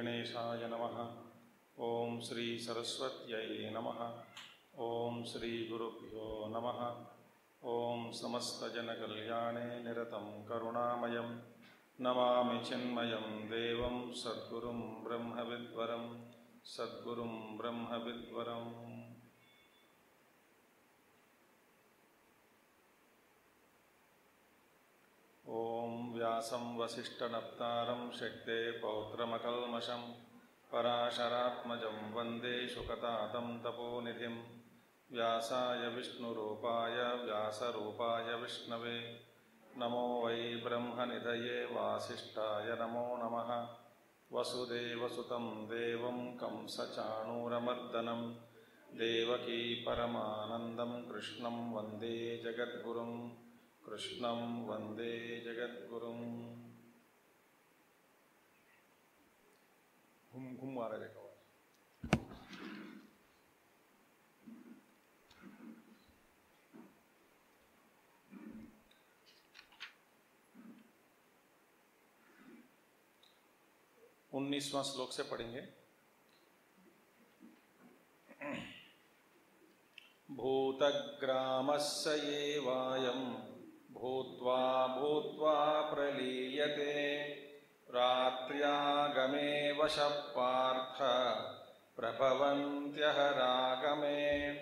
श्रीगणेशाय नमः। ॐ श्रीसरस्वत्यै नमः। ॐ श्रीगुरुभ्यो नमः। ॐ समस्तजनकल्याणे निरतं करुणामयं। नमामि चिन्मयं देवं, सद्गुरुं ब्रह्मविद्वरं। सद्गुरुं ब्रह्मविद्वरम् ॐ व्यासं वसिष्ठनप्तारं शक्ते पौत्रमकल्मषं पराशरात्मजं वंदे शुकतातं तपोनिधिं। व्यासाय विष्णुरूपाय व्यासरूपाय विष्णवे। नमो वै ब्रह्मनिधये वासिष्ठाय नमो नमः। वसुदेवसुतं देवं कंसचाणूरमर्दनं। देवकी परमानन्दं कृष्णं वंदे जगद्गुरुं कृष्णं वंदे जगद्गुरुम्। घूम घूम आ रहा उन्नीसवां श्लोक से पढ़ेंगे। भूतग्रामस्य एवायं भूत्वा भूत्वा प्रलीयते। रात्र्यागमे वशः पार्थ प्रभवन्त्यहरागमे,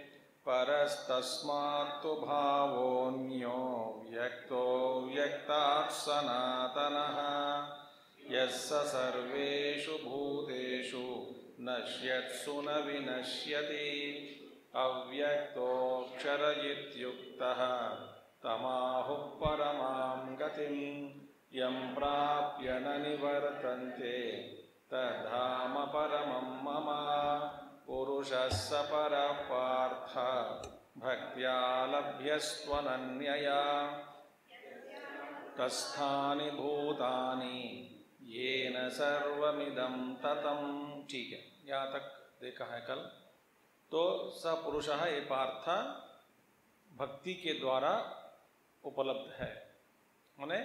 परस्तस्मात्तु भावोऽन्यो व्यक्तो व्यक्तात् सनातनः। यः स सर्वेषु भूतेषु नश्यत्सु न विनश्यति, अव्यक्तोऽक्षर इत्युक्तः। तमाहुः परमां गतिं यं प्राप्य न निवर्तन्ते। तद्धाम परमं मम पुरुषः स परः पार्थ भक्त्या लभ्यस्त्वनन्यया। तस्थानि भूतानि, येन सर्वमिदं ततं। ठीक है, यहाँ तक देखा है कल। तो स पुरुष ये पार्थ, भक्ति के द्वारा उपलब्ध है। माने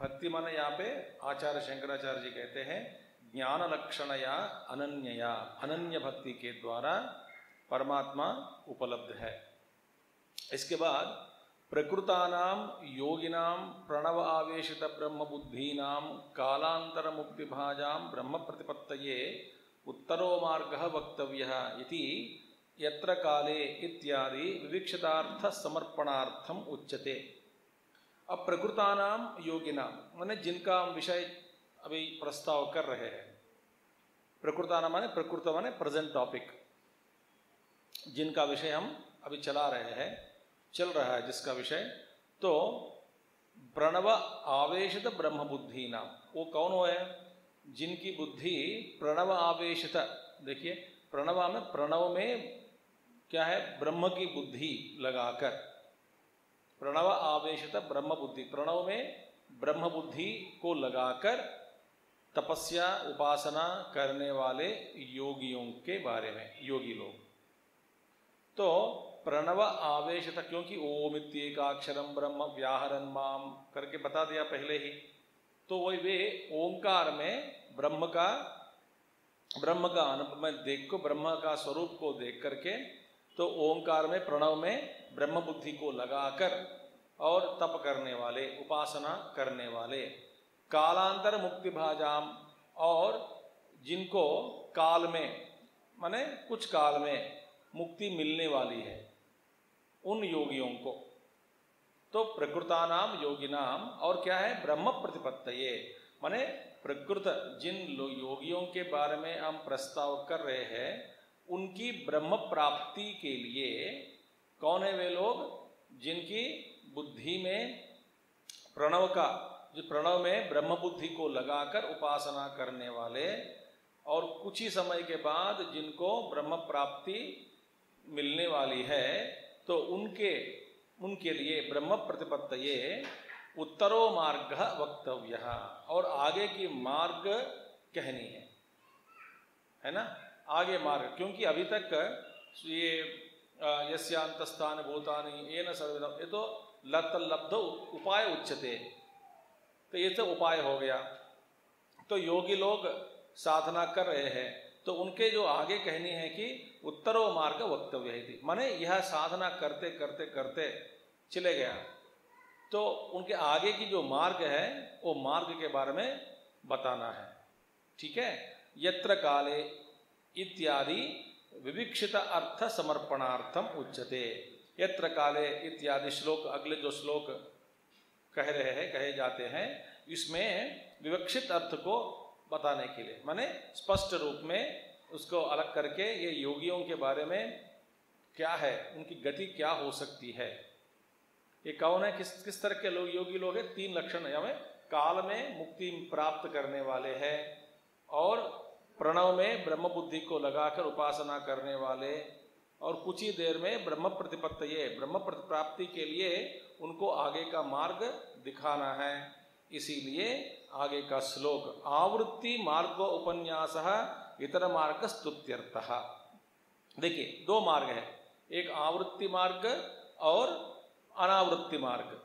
भक्ति माने यहाँ पे आचार्य शंकराचार्य जी कहते हैं, ज्ञान लक्षण या अनन्यया, अनन्य भक्ति के द्वारा परमात्मा उपलब्ध है। इसके बाद प्रकृतानाम, योगिनाम, प्रणव आवेशित ब्रह्म बुद्धीनाम कालांतर मुक्ति भाजाम, ब्रह्म प्रतिपत्तये, उत्तरो मार्ग वक्तव्य यत्र काले इत्यादि विविक्षितार्थ समर्पणार्थम उच्यते। अब प्रकृतानाम योगिनाम माने जिनका हम विषय अभी प्रस्ताव कर रहे हैं। प्रकृतानाम माने प्रकृत माने प्रेजेंट टॉपिक जिनका विषय हम अभी चला रहे हैं, चल रहा है जिसका विषय तो प्रणव आवेशित ब्रह्म बुद्धि नाम वो कौन हो है? जिनकी बुद्धि प्रणव आवेशित, देखिए, प्रणव में प्रणव में क्या है? ब्रह्म की बुद्धि लगाकर। प्रणव आवेशित ब्रह्म बुद्धि प्रणव में ब्रह्म बुद्धि को लगाकर तपस्या, उपासना करने वाले योगियों के बारे में, योगी लोग। तो प्रणव आवेशता क्योंकि ओम इत्येकाक्षरम ब्रह्म व्याहरन माम करके बता दिया पहले ही तो वही वे ओंकार में ब्रह्म का ब्रह्म का अनुभव में देख को, ब्रह्म का स्वरूप को देख करके तो ओंकार में, प्रणव में ब्रह्म बुद्धि को लगाकर और तप करने वाले, उपासना करने वाले, कालांतर मुक्ति भाजाम और जिनको काल में, माने कुछ काल में मुक्ति मिलने वाली है, उन योगियों को। तो प्रकृतानाम, योगिनाम और क्या है? ब्रह्म प्रतिपत्त ये माने प्रकृत जिन योगियों के बारे में हम प्रस्ताव कर रहे हैं, उनकी ब्रह्म प्राप्ति के लिए कौन है वे लोग जिनकी बुद्धि में प्रणव का, जो प्रणव में ब्रह्म बुद्धि को लगाकर उपासना करने वाले और कुछ ही समय के बाद जिनको ब्रह्म प्राप्ति मिलने वाली है तो उनके उनके लिए ब्रह्म प्रतिपत्त ये उत्तरो मार्ग वक्तव्य और आगे की मार्ग कहनी है। है ना? आगे मार्ग, क्योंकि अभी तक ये यस्यांतस्थान भूतानी ये ये तो लत उपाय उच्चते तो ये तो उपाय हो गया। तो योगी लोग साधना कर रहे हैं। तो उनके जो आगे कहनी है कि उत्तरो मार्ग वक्तव्य थी माने यह साधना करते करते करते चले गया। तो उनके आगे की जो मार्ग है, वो मार्ग के बारे में बताना है। ठीक है? यत्र काले इत्यादि विविक्षित अर्थ समर्पणार्थम उच्चते यत्र काले इत्यादि श्लोक, अगले जो श्लोक कह रहे हैं, कहे जाते हैं, इसमें विवक्षित अर्थ को बताने के लिए, माने स्पष्ट रूप में उसको अलग करके ये योगियों के बारे में क्या है, उनकी गति क्या हो सकती है। ये कौन है, किस किस तरह के लोग, योगी लोग हैं? तीन लक्षण हमें काल में मुक्ति प्राप्त करने वाले हैं और प्रणव में ब्रह्म बुद्धि को लगाकर उपासना करने वाले और कुछ ही देर में ब्रह्म प्रतिपत्त ब्रह्म प्राप्ति के लिए उनको आगे का मार्ग दिखाना है। इसीलिए आगे का श्लोक, आवृत्ति मार्ग उपन्यास इतर मार्ग स्तुत्यर्थ। देखिए, दो मार्ग है। एक आवृत्ति मार्ग और अनावृत्ति मार्ग।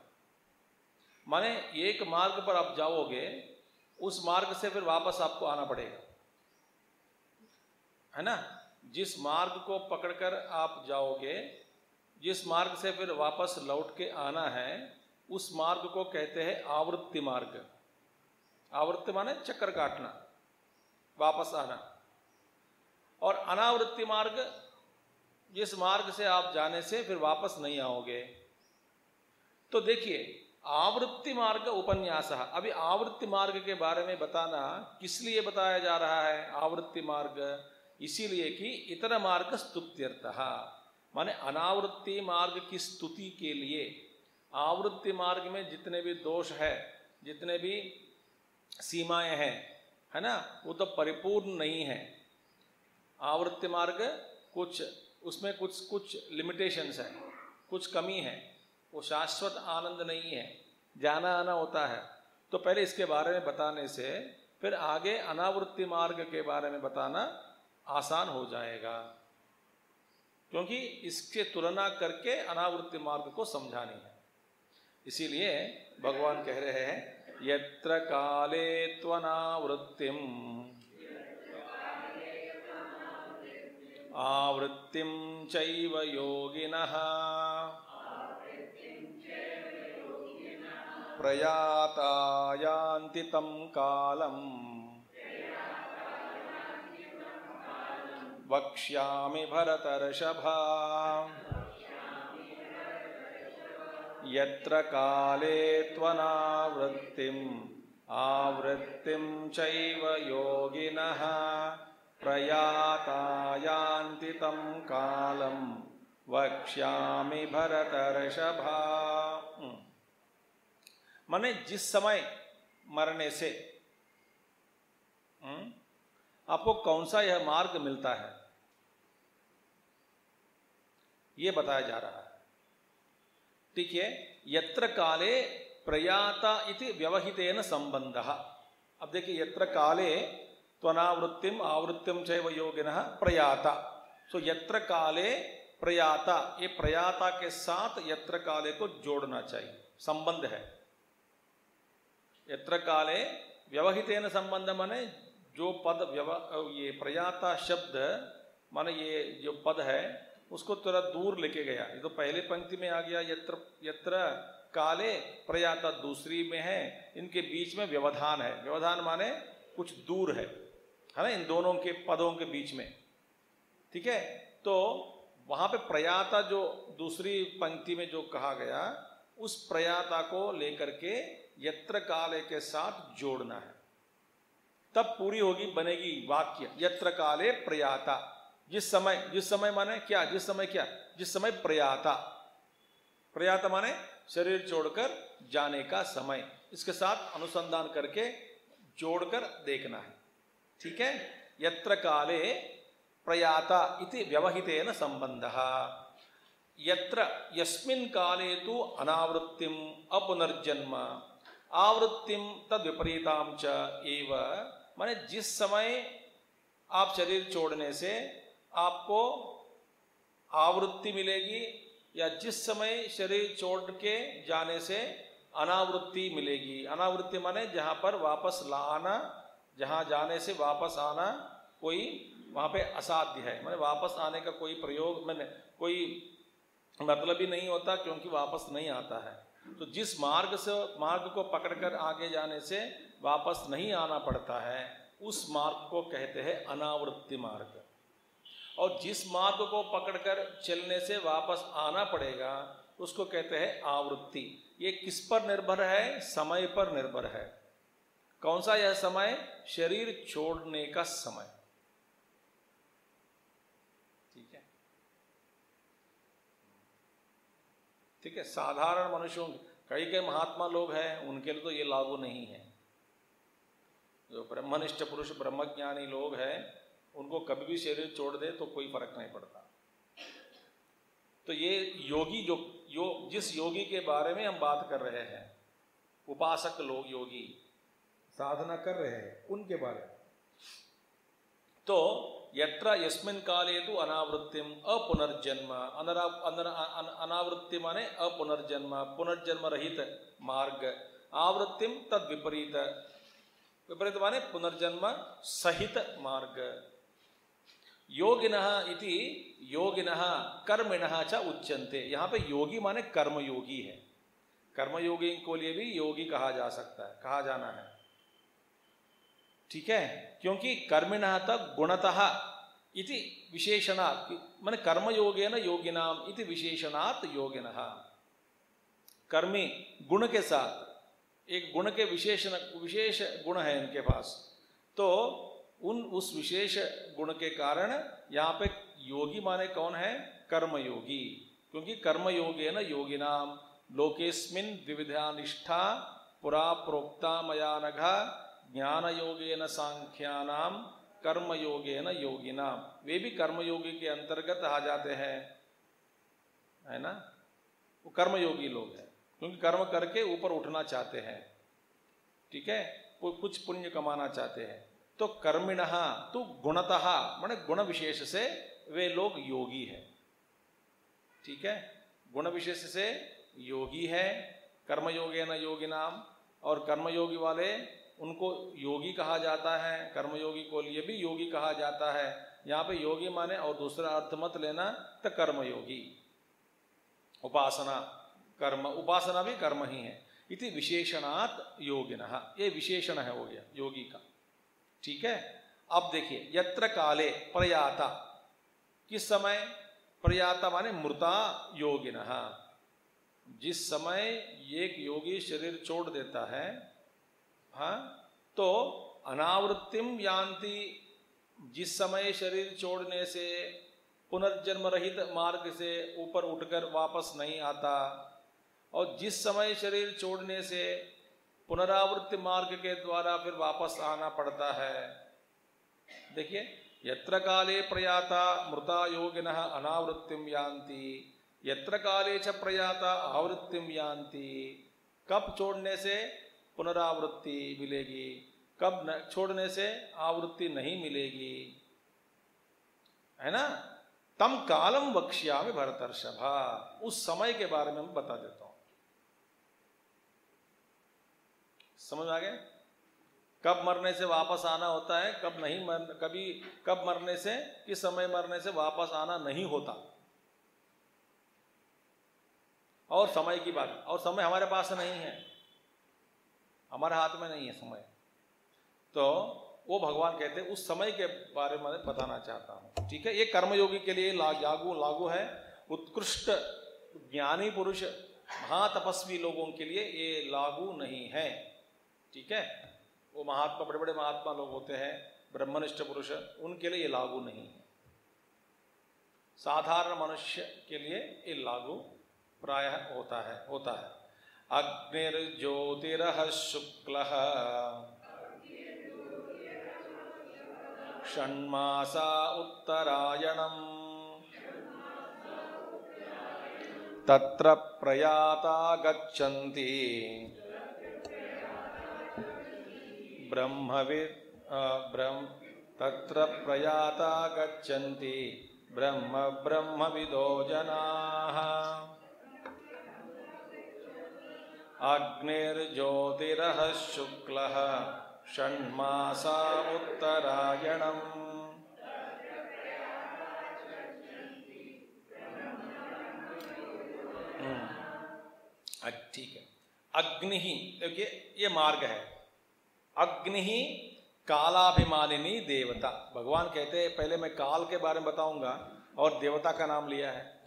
माने एक मार्ग पर आप जाओगे, उस मार्ग से फिर वापस आपको आना पड़ेगा। है ना? जिस मार्ग को पकड़कर आप जाओगे, जिस मार्ग से फिर वापस लौट के आना है, उस मार्ग को कहते हैं आवृत्ति मार्ग। आवृत्ति माने चक्कर काटना, वापस आना। और अनावृत्ति मार्ग, जिस मार्ग से आप जाने से फिर वापस नहीं आओगे। तो देखिए, आवृत्ति मार्ग उपन्यास अभी आवृत्ति मार्ग के बारे में बताना किस लिए बताया जा रहा है, आवृत्ति मार्ग? इसीलिए कि इतर मार्ग स्तुत्यर्थ। माने अनावृत्ति मार्ग की स्तुति के लिए आवृत्ति मार्ग में जितने भी दोष है, जितने भी सीमाएँ हैं, है ना, वो तो परिपूर्ण नहीं है। आवृत्ति मार्ग कुछ, उसमें कुछ कुछ लिमिटेशंस है, कुछ कमी है। वो शाश्वत आनंद नहीं है, जाना आना होता है। तो पहले इसके बारे में बताने से, फिर आगे अनावृत्ति मार्ग के बारे में बताना आसान हो जाएगा। क्योंकि इसके तुलना करके अनावृत्ति मार्ग को समझानी है। इसीलिए भगवान कह रहे हैं, यत्र काले त्वनावृत्तिम। आवृत्तिम चैव योगिनः। प्रयाता यान्ति कालम्। वक्ष्यामि भरतर्षभा। यत्र काले त्वनावृत्तिम् आवृत्तिं चैव योगिनः प्रयाता यान्ति तं कालं वक्ष्यामि भरतर्षभा। माने जिस समय मरने से आपको कौन सा यह मार्ग मिलता है? ये बताया जा रहा है। ठीक है यत्र काले प्रयाता इति व्यवहितेन संबंध। अब देखिए, यत्र काले त्वनावृत्तिम आवृत्तिम चैव योगिन प्रयाता। सो यत्र काले प्रयाता, ये प्रयाता के साथ यत्र काले को जोड़ना चाहिए। संबंध है। यत्र काले व्यवहितेन संबंध माने जो पद व्यव, ये प्रयाता शब्द, माने ये जो पद है उसको थोड़ा दूर लेके गया। ये तो पहले पंक्ति में आ गया, यत्र यत्र काले प्रयाता दूसरी में है, इनके बीच में व्यवधान है। व्यवधान माने कुछ दूर है है ना, इन दोनों के पदों के बीच में। ठीक है? तो वहाँ पे प्रयाता जो दूसरी पंक्ति में जो कहा गया, उस प्रयाता को लेकर के यत्र काले के साथ जोड़ना है। तब पूरी होगी, बनेगी वाक्य, यत्र काले प्रयाता। जिस समय जिस समय माने क्या, जिस समय क्या, जिस समय प्रयाता। प्रयाता माने शरीर छोड़कर जाने का समय। इसके साथ अनुसंधान करके जोड़कर देखना है। ठीक है? यत्र काले प्रयाता इति व्यवहितेन संबंध। यत्र, यस्मिन काले तो अनावृत्तिम अपनर्जन्म। आवृत्तिम तद विपरीताम च एव। माने जिस समय आप शरीर छोड़ने से आपको आवृत्ति मिलेगी या जिस समय शरीर छोड़ के जाने से अनावृत्ति मिलेगी। अनावृत्ति माने जहाँ पर वापस लाना जहाँ जाने से वापस आना कोई वहाँ पे असाध्य है। मैंने वापस आने का कोई प्रयोग, मैंने कोई मतलब ही नहीं होता क्योंकि वापस नहीं आता है। तो जिस मार्ग से, मार्ग को पकड़कर आगे जाने से वापस नहीं आना पड़ता है, उस मार्ग को कहते हैं अनावृत्ति मार्ग। और जिस मार्ग को पकड़कर चलने से वापस आना पड़ेगा, उसको कहते हैं आवृत्ति। ये किस पर निर्भर है? समय पर निर्भर है। कौन सा यह समय? शरीर छोड़ने का समय। ठीक है? ठीक है? साधारण मनुष्यों, कई कई महात्मा लोग हैं, उनके लिए तो ये लागू नहीं है। जो ब्रह्मनिष्ठ पुरुष, ब्रह्मज्ञानी लोग हैं उनको कभी भी शरीर छोड़ दे तो कोई फ़र्क नहीं पड़ता। तो ये योगी जो, यो, जिस योगी के बारे में हम बात कर रहे हैं, उपासक लोग, योगी, साधना कर रहे हैं, उनके बारे में। तो यत्र यस्मिन काले तो अनावृत्तिम अपुनर्जन्म अनावृत्ति माने अपुनर्जन्म, पुनर्जन्म रहित मार्ग, आवृत्तिम तद विपरीत विपरीत माने पुनर्जन्म सहित मार्ग। योगिन इति योगिन, कर्मिण च उच्यंते यहाँ पे योगी माने कर्मयोगी है। कर्मयोगी को लिए भी योगी कहा जा सकता है, कहा जाना है। ठीक है? क्योंकि कर्मिण तक गुणतः इति विशेषणात्, मैंने कर्मयोगेन योगिनाम इति विशेषणात् योगिन। कर्मी गुण के साथ, एक गुण के विशेषण, विशेष गुण है इनके पास तो उन उस विशेष गुण के कारण यहाँ पे योगी माने कौन है? कर्मयोगी। क्योंकि कर्मयोगे न योगिनाम लोकेस्मिन विविधा निष्ठा पुरा प्रोक्ता मया नघा ज्ञान योगे न सांख्यानाम कर्म योगे न योगिनाम वे भी कर्मयोगी के अंतर्गत आ जाते हैं। है ना? वो कर्मयोगी लोग हैं। क्योंकि कर्म करके ऊपर उठना चाहते हैं। ठीक है? कुछ पुण्य कमाना चाहते हैं। तो कर्मिण तो गुणतः, मैंने गुण विशेष से वे लोग योगी है। ठीक है? गुण विशेष से योगी है कर्मयोगे न योगी नाम और कर्मयोगी वाले उनको योगी कहा जाता है, कर्मयोगी को लिए भी योगी कहा जाता है। यहाँ पे योगी माने, और दूसरा अर्थ मत लेना तो कर्मयोगी। उपासना, कर्म, उपासना भी कर्म ही है। इति विशेषणात् योगिन। ये विशेषण है हो गया, योगी का। ठीक है? अब देखिए, यत्र काले प्रयाता। किस समय? प्रयाता माने मृता योगिन। जिस समय एक योगी शरीर छोड़ देता है, हा? तो अनावृत्तिम यान्ति। जिस समय शरीर छोड़ने से, पुनर्जन्म रहित मार्ग से ऊपर उठकर वापस नहीं आता। और जिस समय शरीर छोड़ने से पुनरावृत्ति मार्ग के द्वारा फिर वापस आना पड़ता है। देखिए यत्र काले प्रयाता मृता योगिन अनावृत्तिम यान्ति। यत्र काले च प्रयाता आवृत्तिम यान्ति। कब छोड़ने से पुनरावृत्ति मिलेगी? कब न, छोड़ने से आवृत्ति नहीं मिलेगी? है ना? तम कालम वक्ष्या में भरतर्षभा। उस समय के बारे में हम बता देता हूँ समझ आ गया? कब मरने से वापस आना होता है, कब नहीं मर, कभी, कब मरने से, किस समय मरने से वापस आना नहीं होता। और समय की बात, और समय हमारे पास नहीं है। हमारे हाथ में नहीं है समय। तो वो भगवान कहते उस समय के बारे में बताना चाहता हूँ। ठीक है? ये कर्मयोगी के लिए लागू लागू है। उत्कृष्ट, ज्ञानी पुरुष, महातपस्वी लोगों के लिए ये लागू नहीं है। ठीक है? वो महात्मा, बड़े बड़े महात्मा लोग होते हैं, ब्रह्मनिष्ठ पुरुष, उनके लिए ये लागू नहीं है। साधारण मनुष्य के लिए ये लागू प्राय होता है होता है। अग्निर्ज्योतिर शुक्ल, षण्मासा उत्तरायणम्, तत्र प्रयाता गच्छन्ति। ब्रह्मविद् ब्रह्म तत्र प्रयाता गच्छन्ति ब्रह्म ब्रह्मविदो जनाः। अग्निर्ज्योतिरः शुक्लः षण्मासा उत्तरायणम्। हम्म, ठीक है। अग्नि ही देखिए ये मार्ग है। अग्नि ही कालाभिमानिनी देवता। भगवान कहते हैं, पहले मैं काल के बारे में बताऊँगा और देवता का नाम लिया है।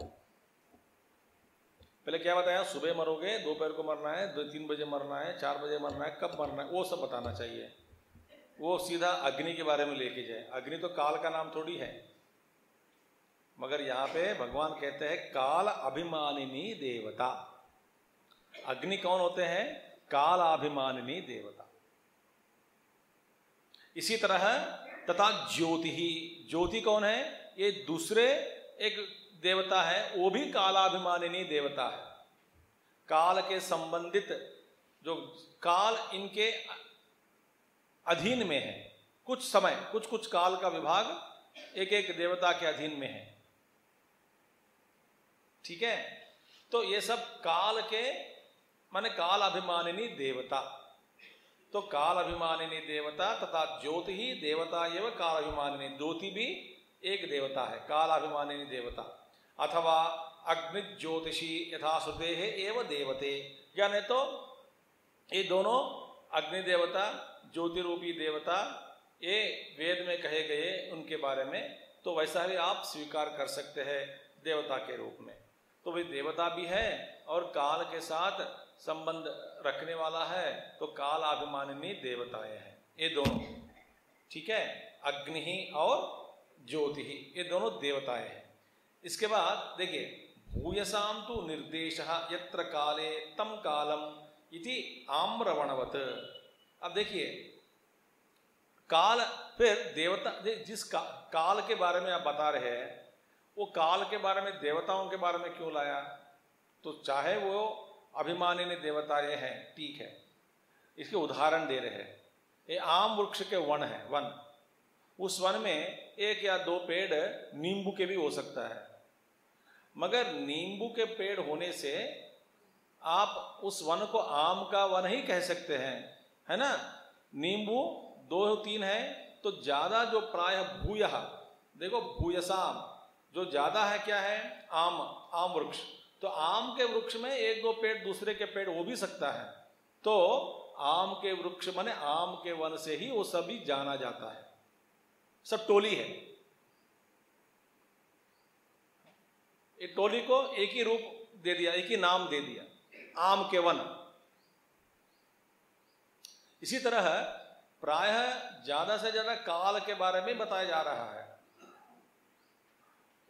पहले क्या बताया? सुबह मरोगे, दोपहर को मरना है, दो तीन बजे मरना है, चार बजे मरना है, कब मरना है, वो सब बताना चाहिए। वो सीधा अग्नि के बारे में लेके जाए। अग्नि तो काल का नाम थोड़ी है। मगर यहाँ पे भगवान कहते हैं, काल अभिमानिनी देवता। अग्नि कौन होते हैं? काल अभिमानिनी देवता। इसी तरह तथा ज्योति ही। ज्योति कौन है? ये दूसरे एक देवता है, वो भी कालाभिमानिनी देवता है। काल के संबंधित जो काल इनके अधीन में है। कुछ समय, कुछ कुछ काल का विभाग एक एक देवता के अधीन में है। ठीक है? तो ये सब काल के, माने काल अभिमानिनी देवता। तो काल अभिमानिनी देवता तथा ज्योति ही देवता एवं काल अभिमानिनी। ज्योति भी एक देवता है, काल अभिमानिनी देवता। अथवा अग्नि ज्योतिषी यथा है एवं देवते। यानी तो ये दोनों अग्नि देवता ज्योति रूपी देवता, ये वेद में कहे गए उनके बारे में तो वैसा भी आप स्वीकार कर सकते हैं देवता के रूप में। तो वे देवता भी है और काल के साथ संबंध रखने वाला है तो काल अभिमानिनी देवताएँ हैं। ये दोनों ठीक है? अग्नि ही और ज्योति ही ये दोनों देवताएँ हैं। इसके बाद देखिए भूयसाम तो निर्देश यत्र काले तम कालम इति आम्रवणवत। अब देखिए काल फिर देवता जिस का, काल के बारे में आप बता रहे हैं वो काल के बारे में, देवताओं के बारे में क्यों लाया? तो चाहे वो अभिमानी अभिमानिनी देवताएँ हैं, ठीक है। इसके उदाहरण दे रहे हैं। ये आम वृक्ष के वन है, वन। उस वन में एक या दो पेड़ नींबू के भी हो सकता है। मगर नींबू के पेड़ होने से आप उस वन को आम का वन ही कह सकते हैं, है ना? नींबू दो तीन है तो ज़्यादा जो प्राय भूय, देखो, भूयसाम जो ज़्यादा है क्या है? आम आम वृक्ष। तो आम के वृक्ष में एक दो पेड़, दूसरे के पेड़ हो भी सकता है। तो आम के वृक्ष माने आम के वन से ही वो सभी जाना जाता है। सब टोली है। ये टोली को एक ही रूप दे दिया, एक ही नाम दे दिया। आम के वन। इसी तरह प्रायः ज़्यादा से ज़्यादा काल के बारे में बताया जा रहा है।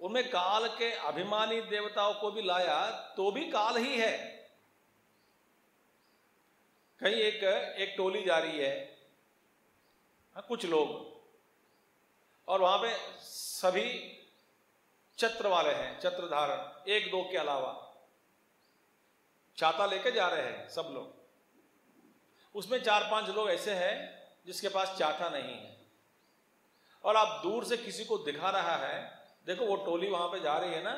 उनमें काल के अभिमानी देवताओं को भी लाया तो भी काल ही है। कहीं एक एक टोली जा रही है हाँ, कुछ लोग और वहाँ पे सभी छत्र वाले हैं छत्र धारण एक दो के अलावा। छाता लेके जा रहे हैं सब लोग। उसमें चार पाँच लोग ऐसे हैं जिसके पास चाटा नहीं है। और आप दूर से किसी को दिखा रहा है देखो, वो टोली वहाँ पे जा रही है ना,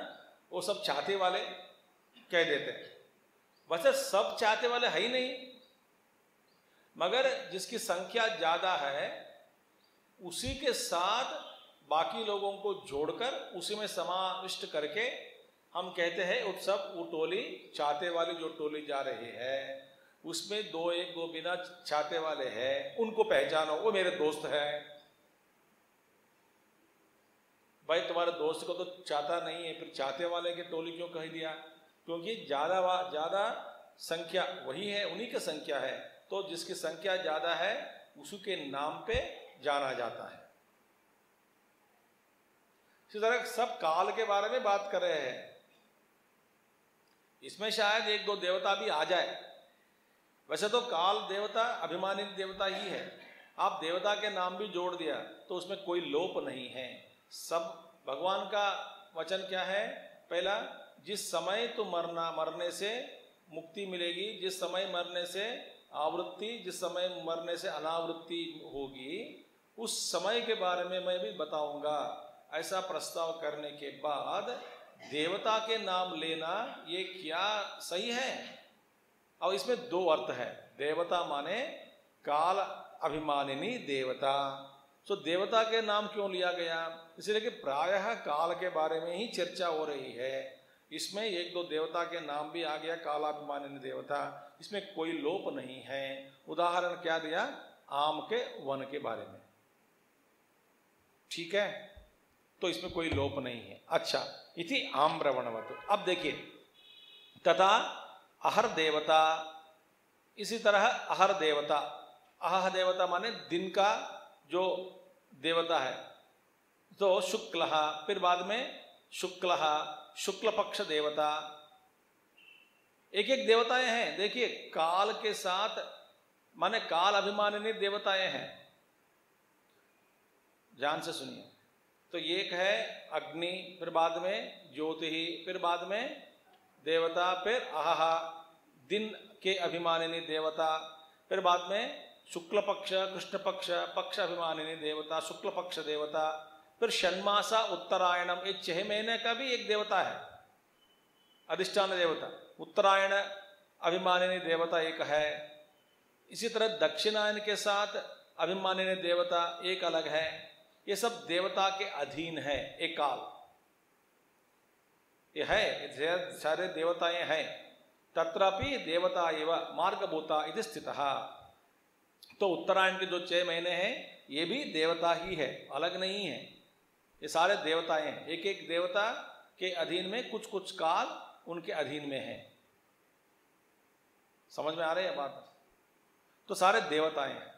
वो सब चाहते वाले कह देते हैं। वैसे सब चाहते वाले है ही नहीं, मगर जिसकी संख्या ज़्यादा है, उसी के साथ बाकी लोगों को जोड़कर उसी में समाविष्ट करके हम कहते हैं उत्सव वो टोली चाहते वाली जो टोली जा रही है, उसमें दो एक दो बिना चाहते वाले हैं, उनको पहचानो, वो मेरे दोस्त है। भाई, तुम्हारे दोस्त को तो चाहता नहीं है, फिर चाहते वाले के टोली क्यों कह दिया? क्योंकि ज़्यादा ज़्यादा संख्या वही है, उन्हीं की संख्या है। तो जिसकी संख्या ज़्यादा है, उसी के नाम पे जाना जाता है। इसी तरह सब काल के बारे में बात कर रहे हैं। इसमें शायद एक दो देवता भी आ जाए। वैसे तो काल देवता अभिमानित देवता ही है। आप देवता के नाम भी जोड़ दिया तो उसमें कोई लोप नहीं है। सब भगवान का वचन क्या है? पहला, जिस समय तो मरना, मरने से मुक्ति मिलेगी, जिस समय मरने से आवृत्ति, जिस समय मरने से अनावृत्ति होगी, उस समय के बारे में मैं भी बताऊँगा। ऐसा प्रस्ताव करने के बाद देवता के नाम लेना ये क्या सही है? और इसमें दो अर्थ है। देवता माने काल अभिमानिनी देवता। सो देवता के नाम क्यों लिया गया? इसलिए कि प्रायः काल के बारे में ही चर्चा हो रही है। इसमें एक दो देवता के नाम भी आ गया कालाभिमानी देवता। इसमें कोई लोप नहीं है। उदाहरण क्या दिया? आम के वन के बारे में। ठीक है? तो इसमें कोई लोप नहीं है। अच्छा इति आम्रवणवत अब देखिए, तथा अहर देवता, इसी तरह अहर देवता। अह देवता माने दिन का जो देवता है तो शुक्ल, फिर बाद में शुक्ल शुक्ल पक्ष देवता। एक एक देवताएँ हैं। देखिए, काल के साथ, माने काल अभिमानिनी देवताएँ हैं। ध्यान से सुनिए। तो एक है अग्नि, फिर बाद में ज्योति, फिर बाद में देवता, फिर आहा दिन के अभिमानिनी देवता, फिर बाद में शुक्ल पक्ष कृष्ण पक्ष पक्ष अभिमानिनी देवता शुक्ल पक्ष देवता, फिर षणमासा उत्तरायणम, ये छह महीने का भी एक देवता है, अधिष्ठान देवता। उत्तरायण अभिमानिनी देवता एक है। इसी तरह दक्षिणायन के साथ अभिमानिनी देवता एक अलग है। ये सब देवता के अधीन है एक काल ये है सारे देवताएँ हैं। तत्रापि देवता एवं मार्गभूता इति स्थित। तो उत्तरायण के जो छह महीने हैं, ये भी देवता ही है, अलग नहीं है। ये सारे देवताएँ हैं। एक एक देवता के अधीन में कुछ कुछ काल उनके अधीन में है। समझ में आ रही है बात? तो सारे देवताएँ हैं।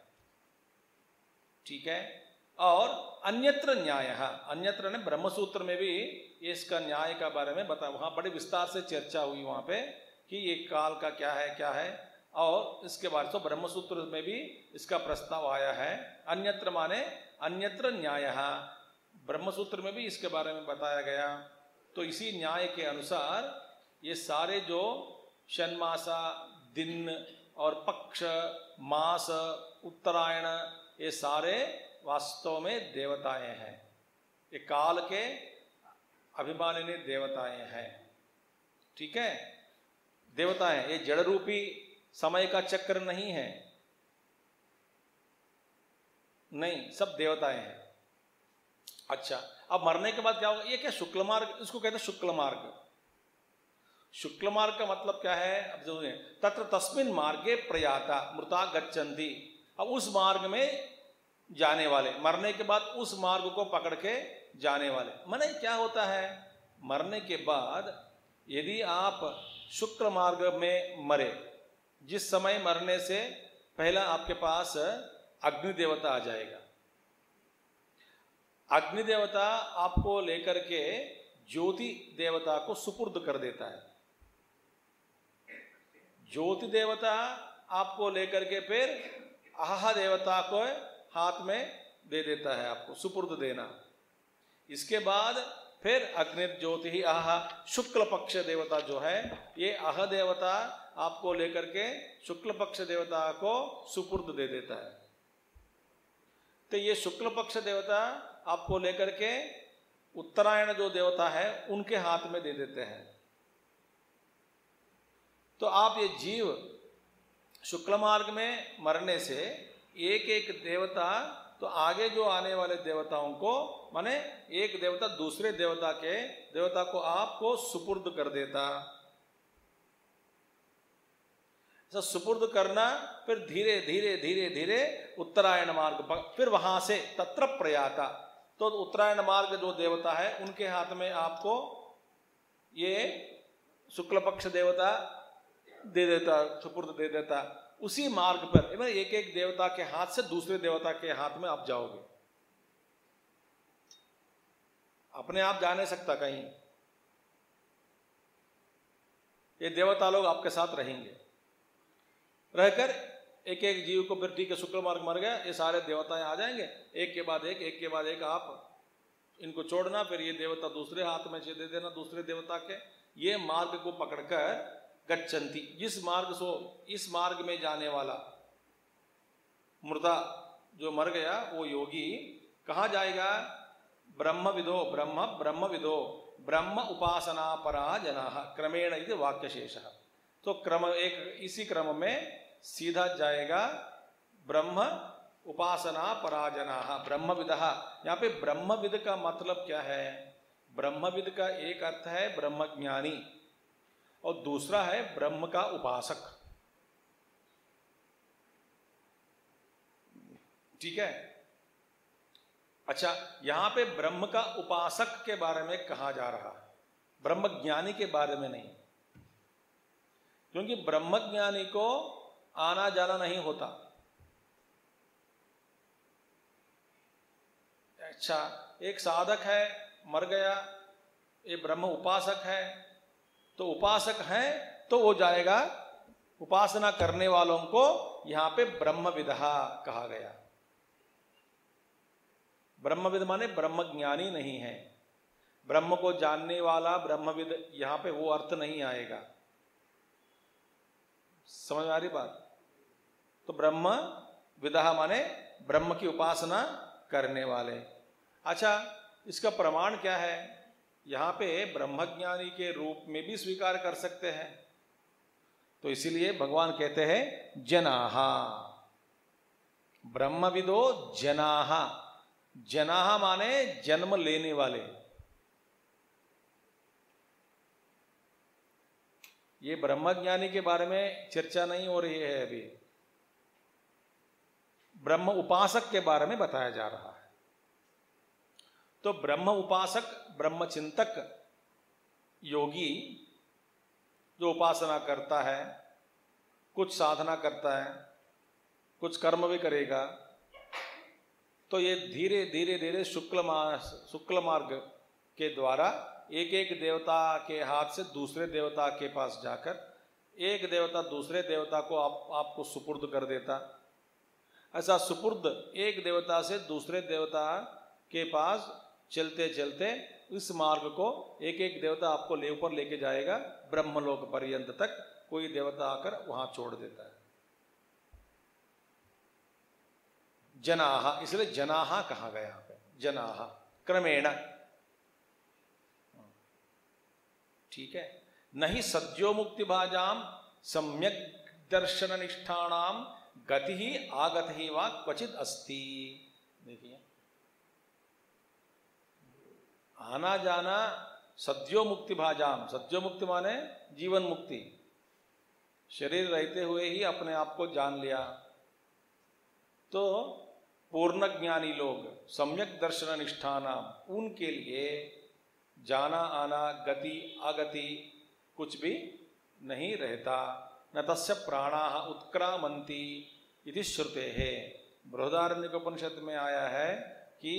ठीक है? और अन्यत्र न्याय, अन्यत्र ने ब्रह्मसूत्र में भी इसका न्याय का बारे में बता, वहाँ बड़े विस्तार से चर्चा हुई वहाँ पे कि ये काल का क्या है क्या है। और इसके बारे में ब्रह्मसूत्र में भी इसका प्रस्ताव आया है, अन्यत्र माने अन्यत्र न्याय। ब्रह्मसूत्र में भी इसके बारे में बताया गया। तो इसी न्याय के अनुसार ये सारे जो शनमासा दिन और पक्ष, मास, उत्तरायण, ये सारे वास्तव में देवताएँ हैं। ये काल के अभिमानिनी देवताएँ हैं। ठीक है? देवताएँ, ये जड़ रूपी समय का चक्र नहीं है। नहीं, सब देवताएँ हैं। अच्छा अब मरने के बाद क्या होगा? ये क्या शुक्ल मार्ग? इसको कहते हैं शुक्ल मार्ग। शुक्ल मार्ग का मतलब क्या है? अब जो तत्र तस्मिन मार्गे प्रयाता, मृता गच्छन्ति। अब उस मार्ग में जाने वाले, मरने के बाद उस मार्ग को पकड़ के जाने वाले। मैंने क्या होता है? मरने के बाद यदि आप शुक्ल मार्ग में मरे जिस समय मरने से पहला आपके पास अग्नि देवता आ जाएगा। अग्नि देवता आपको लेकर के ज्योति देवता को सुपुर्द कर देता है। ज्योति देवता आपको लेकर के फिर आहा देवता को हाथ में दे देता है आपको, सुपुर्द देना। इसके बाद फिर अग्नि ज्योति ही आह शुक्ल पक्ष देवता जो है, ये आह देवता आपको लेकर के शुक्ल पक्ष देवता को सुपुर्द दे देता है। तो ये शुक्ल पक्ष देवता आपको लेकर के उत्तरायण जो देवता है, उनके हाथ में दे देते हैं। तो आप ये जीव शुक्ल मार्ग में मरने से एक एक देवता तो आगे जो आने वाले देवताओं को, माने एक देवता दूसरे देवता के, देवता को आपको सुपुर्द कर देता। ऐसा सुपुर्द करना, फिर धीरे धीरे धीरे धीरे उत्तरायण मार्ग फिर वहाँ से तत्र प्रयाता। तो उत्तरायण मार्ग जो देवता है, उनके हाथ में आपको ये शुक्ल पक्ष देवता दे देता, सुपुर्द दे देता। उसी मार्ग पर एक एक देवता के हाथ से दूसरे देवता के हाथ में आप जाओगे। अपने आप जा नहीं सकता कहीं। ये देवता लोग आपके साथ रहेंगे। रहकर एक एक जीव को फिर ठीक है शुक्र मार्ग मर गया, ये सारे देवताएँ आ जाएँगे। एक के बाद एक एक के बाद एक, आप इनको छोड़ना, फिर ये देवता दूसरे हाथ में से दे देना, दूसरे देवता के। ये मार्ग को पकड़कर गच्छन्ति। जिस मार्ग सो, इस मार्ग में जाने वाला मृदा जो मर गया, वो योगी कहा जाएगा? ब्रह्म विदो ब्रह्म ब्रह्म विदो ब्रह्म उपासना परा जना। क्रमेण इति वाक्य शेष तो क्रम, एक इसी क्रम में सीधा जाएगा ब्रह्म उपासना पराजना ब्रह्म विद यहाँ पे ब्रह्म विद का मतलब क्या है? ब्रह्मविद का एक अर्थ है ब्रह्म ज्ञानी और दूसरा है ब्रह्म का उपासक। ठीक है? अच्छा यहाँ पे ब्रह्म का उपासक के बारे में कहा जा रहा। है ब्रह्म ज्ञानी के बारे में नहीं। क्योंकि ब्रह्म ज्ञानी को आना जाना नहीं होता। अच्छा एक साधक है, मर गया, ये ब्रह्म उपासक है तो उपासक है तो वो जाएगा उपासना करने वालों को यहाँ पे ब्रह्म विदहा कहा गया। ब्रह्मविद माने ब्रह्म ज्ञानी नहीं है। ब्रह्म को जानने वाला ब्रह्मविद यहाँ पे वो अर्थ नहीं आएगा। समझ आ रही बात? तो ब्रह्म विदाह माने ब्रह्म की उपासना करने वाले। अच्छा इसका प्रमाण क्या है? यहाँ पे ब्रह्मज्ञानी के रूप में भी स्वीकार कर सकते हैं। तो इसीलिए भगवान कहते हैं, जनाहा। ब्रह्मविदो जनाहा। जनाहा माने जन्म लेने वाले। ये ब्रह्मज्ञानी के बारे में चर्चा नहीं हो रही है अभी। ब्रह्म उपासक के बारे में बताया जा रहा है। तो ब्रह्म उपासक, ब्रह्म चिंतक योगी जो उपासना करता है, कुछ साधना करता है, कुछ कर्म भी करेगा तो ये धीरे धीरे धीरे शुक्ल मास, शुक्ल मार्ग के द्वारा एक एक देवता के हाथ से दूसरे देवता के पास जाकर एक देवता दूसरे देवता को आप, आपको सुपुर्द कर देता। ऐसा सुपुर्द एक देवता से दूसरे देवता के पास चलते चलते इस मार्ग को एक एक देवता आपको ले ऊपर लेके जाएगा, ब्रह्मलोक पर्यंत तक कोई देवता आकर वहाँ छोड़ देता है। जनाहा इसलिए जनाहा कहा गया जनाहा क्रमेण ठीक है? नहीं सद्यो मुक्ति भाजाम सम्यक दर्शन निष्ठाणाम गति ही आगत ही वा क्वचित अस्ति। देखिए। आना जाना सद्यो मुक्ति भाजाम सद्यो मुक्ति माने जीवन मुक्ति शरीर रहते हुए ही अपने आप को जान लिया। तो पूर्ण ज्ञानी लोग, सम्यक दर्शन निष्ठान उनके लिए जाना आना गति अगति कुछ भी नहीं रहता। न तस्य प्राणा उत्क्रामंती इति श्रुते। है बृहदारण्य उपनिषद में आया है कि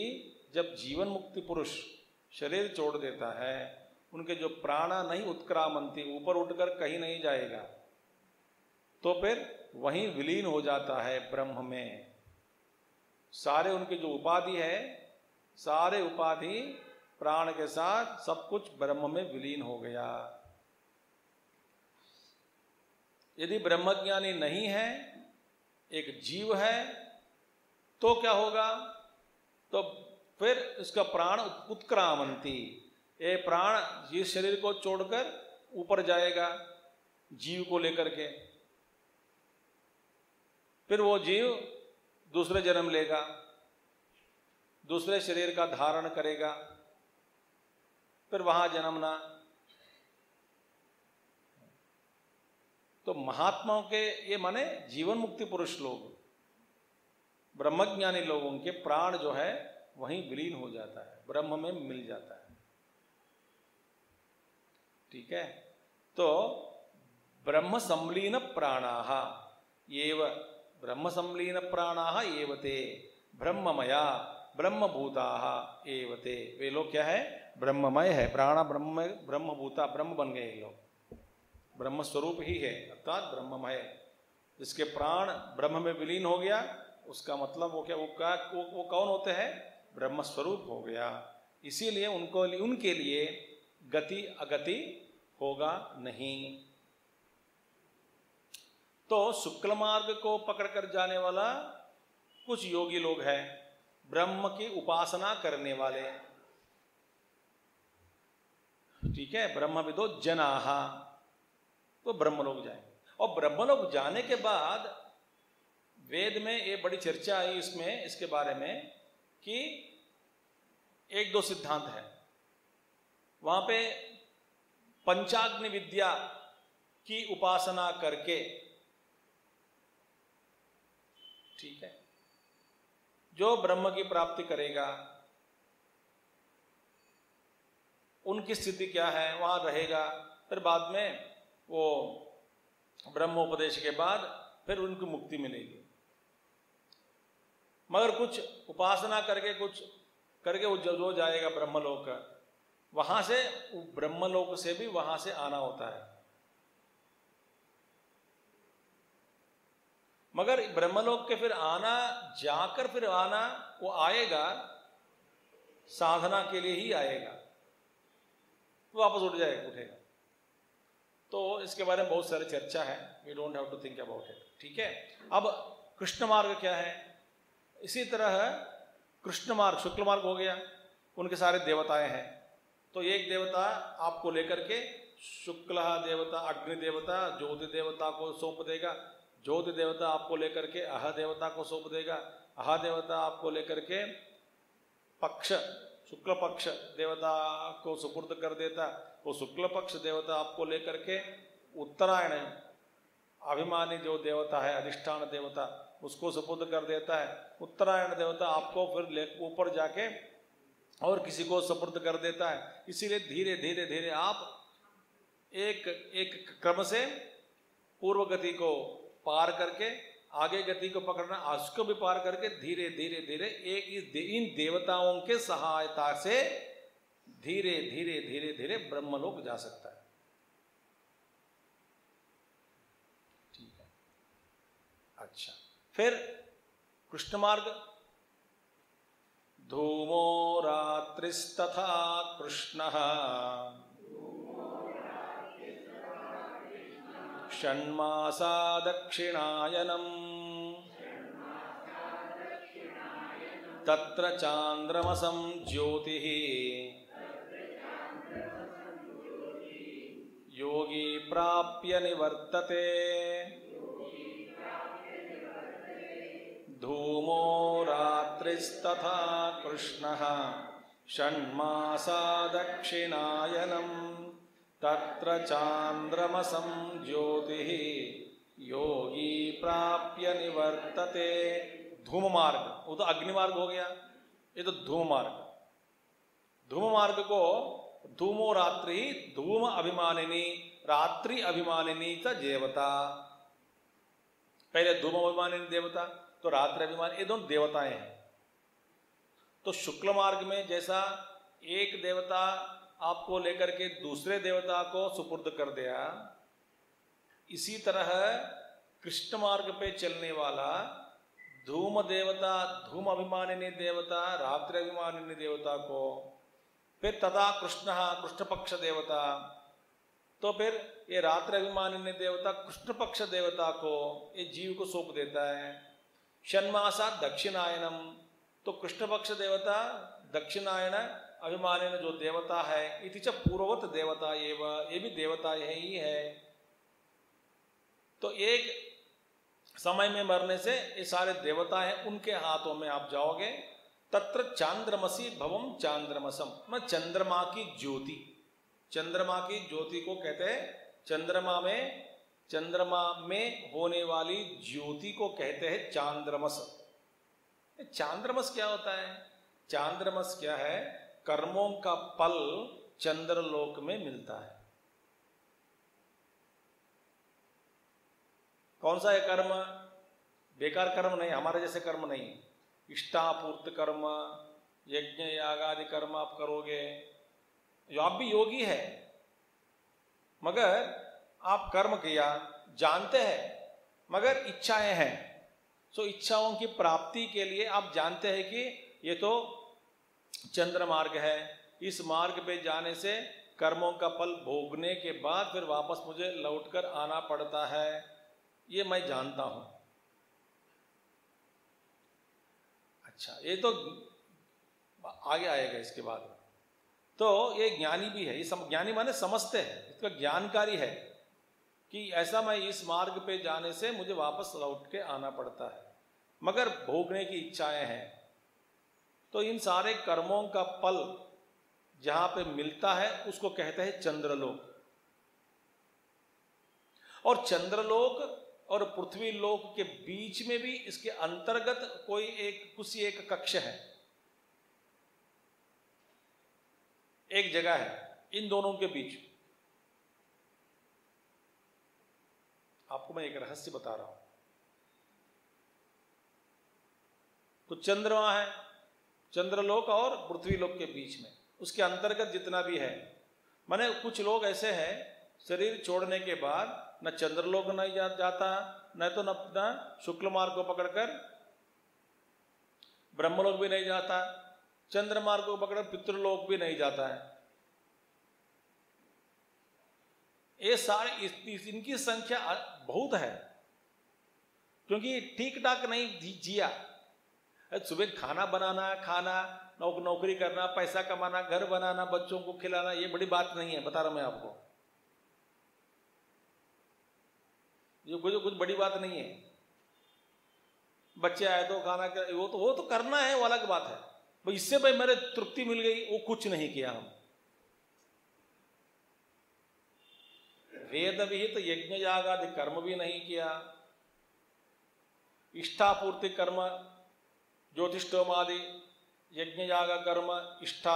जब जीवन मुक्ति पुरुष शरीर छोड़ देता है, उनके जो प्राणा नहीं उत्क्रामंती ऊपर उठकर कहीं नहीं जाएगा तो फिर वहीं विलीन हो जाता है ब्रह्म में। सारे उनके जो उपाधि है, सारे उपाधि प्राण के साथ सब कुछ ब्रह्म में विलीन हो गया। यदि ब्रह्मज्ञानी नहीं है, एक जीव है तो क्या होगा? तो फिर इसका प्राण उत्क्रामंती। ये प्राण जिस शरीर को छोड़कर ऊपर जाएगा, जीव को लेकर के। फिर वो जीव दूसरे जन्म लेगा, दूसरे शरीर का धारण करेगा। फिर वहाँ जन्मना। तो महात्माओं के ये माने जीवन मुक्ति पुरुष लोग, ब्रह्मज्ञानी लोगों के प्राण जो है वहीं विलीन हो जाता है, ब्रह्म में मिल जाता है। ठीक है? तो ब्रह्म संलीन प्राणाह एव ब्रह्म संलीन प्राणाह एवते, ब्रह्ममया ब्रह्मभूता एवते। वे लोग क्या है? ब्रह्ममय है प्राण ब्रह्म ब्रह्मभूता ब्रह्म बन गए लोग। ब्रह्म स्वरूप ही है अर्थात ब्रह्ममय। जिसके प्राण ब्रह्म में विलीन हो गया उसका मतलब वो क्या वो क्या वो, वो कौन होते हैं? ब्रह्म स्वरूप हो गया। इसीलिए उनको उनके लिए गति अगति होगा नहीं। तो शुक्ल मार्ग को पकड़कर जाने वाला कुछ योगी लोग हैं ब्रह्म की उपासना करने वाले। ठीक है ब्रह्म विदो जनाहा तो ब्रह्म लोग जाएँगे और ब्रह्म लोग जाने के बाद वेद में ये बड़ी चर्चा आई इसमें, इसके बारे में, कि एक दो सिद्धांत है। वहाँ पे पंचाग्नि विद्या की उपासना करके, ठीक है, जो ब्रह्म की प्राप्ति करेगा उनकी स्थिति क्या है, वहाँ रहेगा। फिर बाद में वो ब्रह्मोपदेश के बाद फिर उनको मुक्ति मिलेगी। मगर कुछ उपासना करके, कुछ करके वो जो जाएगा ब्रह्मलोक वहाँ से ब्रह्मलोक से भी वहाँ से आना होता है। मगर ब्रह्मलोक के फिर आना, जाकर फिर आना, वो आएगा, साधना के लिए ही आएगा। वापस उठ जाएगा उठेगा। तो इसके बारे में बहुत सारी चर्चा है। We don't have to think about it ठीक है? अब कृष्ण मार्ग क्या है? इसी तरह कृष्ण मार्ग, शुक्ल मार्ग हो गया। उनके सारे देवताएँ हैं। तो एक देवता आपको लेकर के शुक्ल देवता, अग्नि देवता, ज्योति देवता को सौंप देगा। ज्योति देवता आपको लेकर के, अह देवता को सौंप देगा। अह देवता आपको लेकर के पक्ष शुक्ल पक्ष देवता को सुपुर्द कर देता वो शुक्ल पक्ष देवता आपको लेकर के उत्तरायण अभिमानी जो देवता है, अधिष्ठान देवता, उसको सुपुर्द कर देता है। उत्तरायण देवता आपको फिर ऊपर जाके और किसी को सपुर्द कर देता है। इसीलिए धीरे धीरे धीरे आप एक एक क्रम से पूर्व गति को पार करके आगे गति को पकड़ना उसको भी पार करके धीरे धीरे धीरे एक इस दे, इन देवताओं के सहायता से धीरे धीरे धीरे धीरे ब्रह्मलोक जा सकता है। ठीक है। अच्छा फिर कृष्ण मार्ग। धूमो रात्रिस्तथा कृष्ण। षण्मासा दक्षिणायनम् तत्र चान्द्रमसं ज्योतिः। योगी प्राप्य निवर्तते। धूमो रात्रिस्तथा कृष्णः। षण्मासा दक्षिणायनम् तत्र चांद्रमसम ज्योति योगी प्राप्य निवर्तते। धूम मार्ग वो तो अग्नि मार्ग हो गया। ये तो धूम मार्ग धूम मार्ग को धूमो रात्रि धूम अभिमानिनी, रात्रि अभिमानिनी च देवता। पहले धूम अभिमानिनी देवता तो रात्रि अभिमान ये दोनों देवताएँ हैं। तो शुक्ल मार्ग में जैसा एक देवता आपको लेकर के दूसरे देवता को सुपुर्द कर दिया। इसी तरह कृष्ण मार्ग पे चलने वाला धूम देवता, धूम अभिमानिनी देवता, रात्रि अभिमानिनी देवता को फिर तथा कृष्ण कृष्ण पक्ष देवता तो फिर ये रात्रि अभिमानिनी देवता कृष्ण पक्ष देवता को ये जीव को सौंप देता है। शन्मासा दक्षिणायनम तो कृष्ण पक्ष देवता दक्षिणायन अभिमान जो देवता है, इति च पूर्ववत देवता एवं, ये भी देवता है ही। है तो एक समय में मरने से ये सारे देवता हैं, उनके हाथों में आप जाओगे, तत्र चांद्रमसी भवम चांद्रमसम मैं चंद्रमा की ज्योति, चंद्रमा की ज्योति को कहते हैं, चंद्रमा में चंद्रमा में होने वाली ज्योति को कहते हैं चांद्रमस। चांद्रमस क्या होता है? चांद्रमस क्या है? कर्मों का फल चंद्रलोक में मिलता है। कौन सा है कर्म? बेकार कर्म नहीं, हमारे जैसे कर्म नहीं। इष्टापूर्त कर्म, यज्ञ याग आदि कर्म आप करोगे। जो आप भी योगी है, मगर आप कर्म किया, जानते हैं, मगर इच्छाएँ हैं सो इच्छाओं की प्राप्ति के लिए आप जानते हैं कि ये तो चंद्र मार्ग है। इस मार्ग पे जाने से कर्मों का फल भोगने के बाद फिर वापस मुझे लौटकर आना पड़ता है। ये मैं जानता हूँ। अच्छा ये तो आगे आएगा इसके बाद। तो ये ज्ञानी भी है। ये सम, ज्ञानी माने समझते हैं। इसका ज्ञानकारी है कि ऐसा मैं इस मार्ग पे जाने से मुझे वापस लौट के आना पड़ता है। मगर भोगने की इच्छाएँ हैं। तो इन सारे कर्मों का पल जहाँ पे मिलता है, उसको कहते हैं चंद्रलोक। और चंद्रलोक और पृथ्वी लोक के बीच में भी इसके अंतर्गत कोई एक, कुछ एक कक्ष है। एक जगह है, इन दोनों के बीच। आपको मैं एक रहस्य बता रहा हूँ। तो चंद्रमा है चंद्रलोक और पृथ्वी लोक के बीच में। उसके अंतर्गत जितना भी है। माने कुछ लोग ऐसे हैं शरीर छोड़ने के बाद न चंद्रलोक नहीं जा, जाता न तो न शुक्ल मार्ग को पकड़कर ब्रह्मलोक भी नहीं जाता चंद्रमार्ग को पकड़ पितृलोक भी नहीं जाता है। ये सारे इस, इनकी संख्या बहुत है। क्योंकि ठीक ठाक नहीं जिया। सुबह खाना बनाना खाना नौक, नौकरी करना पैसा कमाना घर बनाना बच्चों को खिलाना ये बड़ी बात नहीं है बता रहा मैं आपको। ये कुछ कुछ बड़ी बात नहीं है। बच्चे आए तो खाना कर, वो तो वो तो करना है वो अलग बात है। इससे भाई मेरे तृप्ति मिल गई वो कुछ नहीं किया हम। वेद विहित तो यज्ञ आदि कर्म भी नहीं किया। इष्टापूर्ति कर्म ज्योतिषोम आदि यज्ञ याग कर्म इष्ठा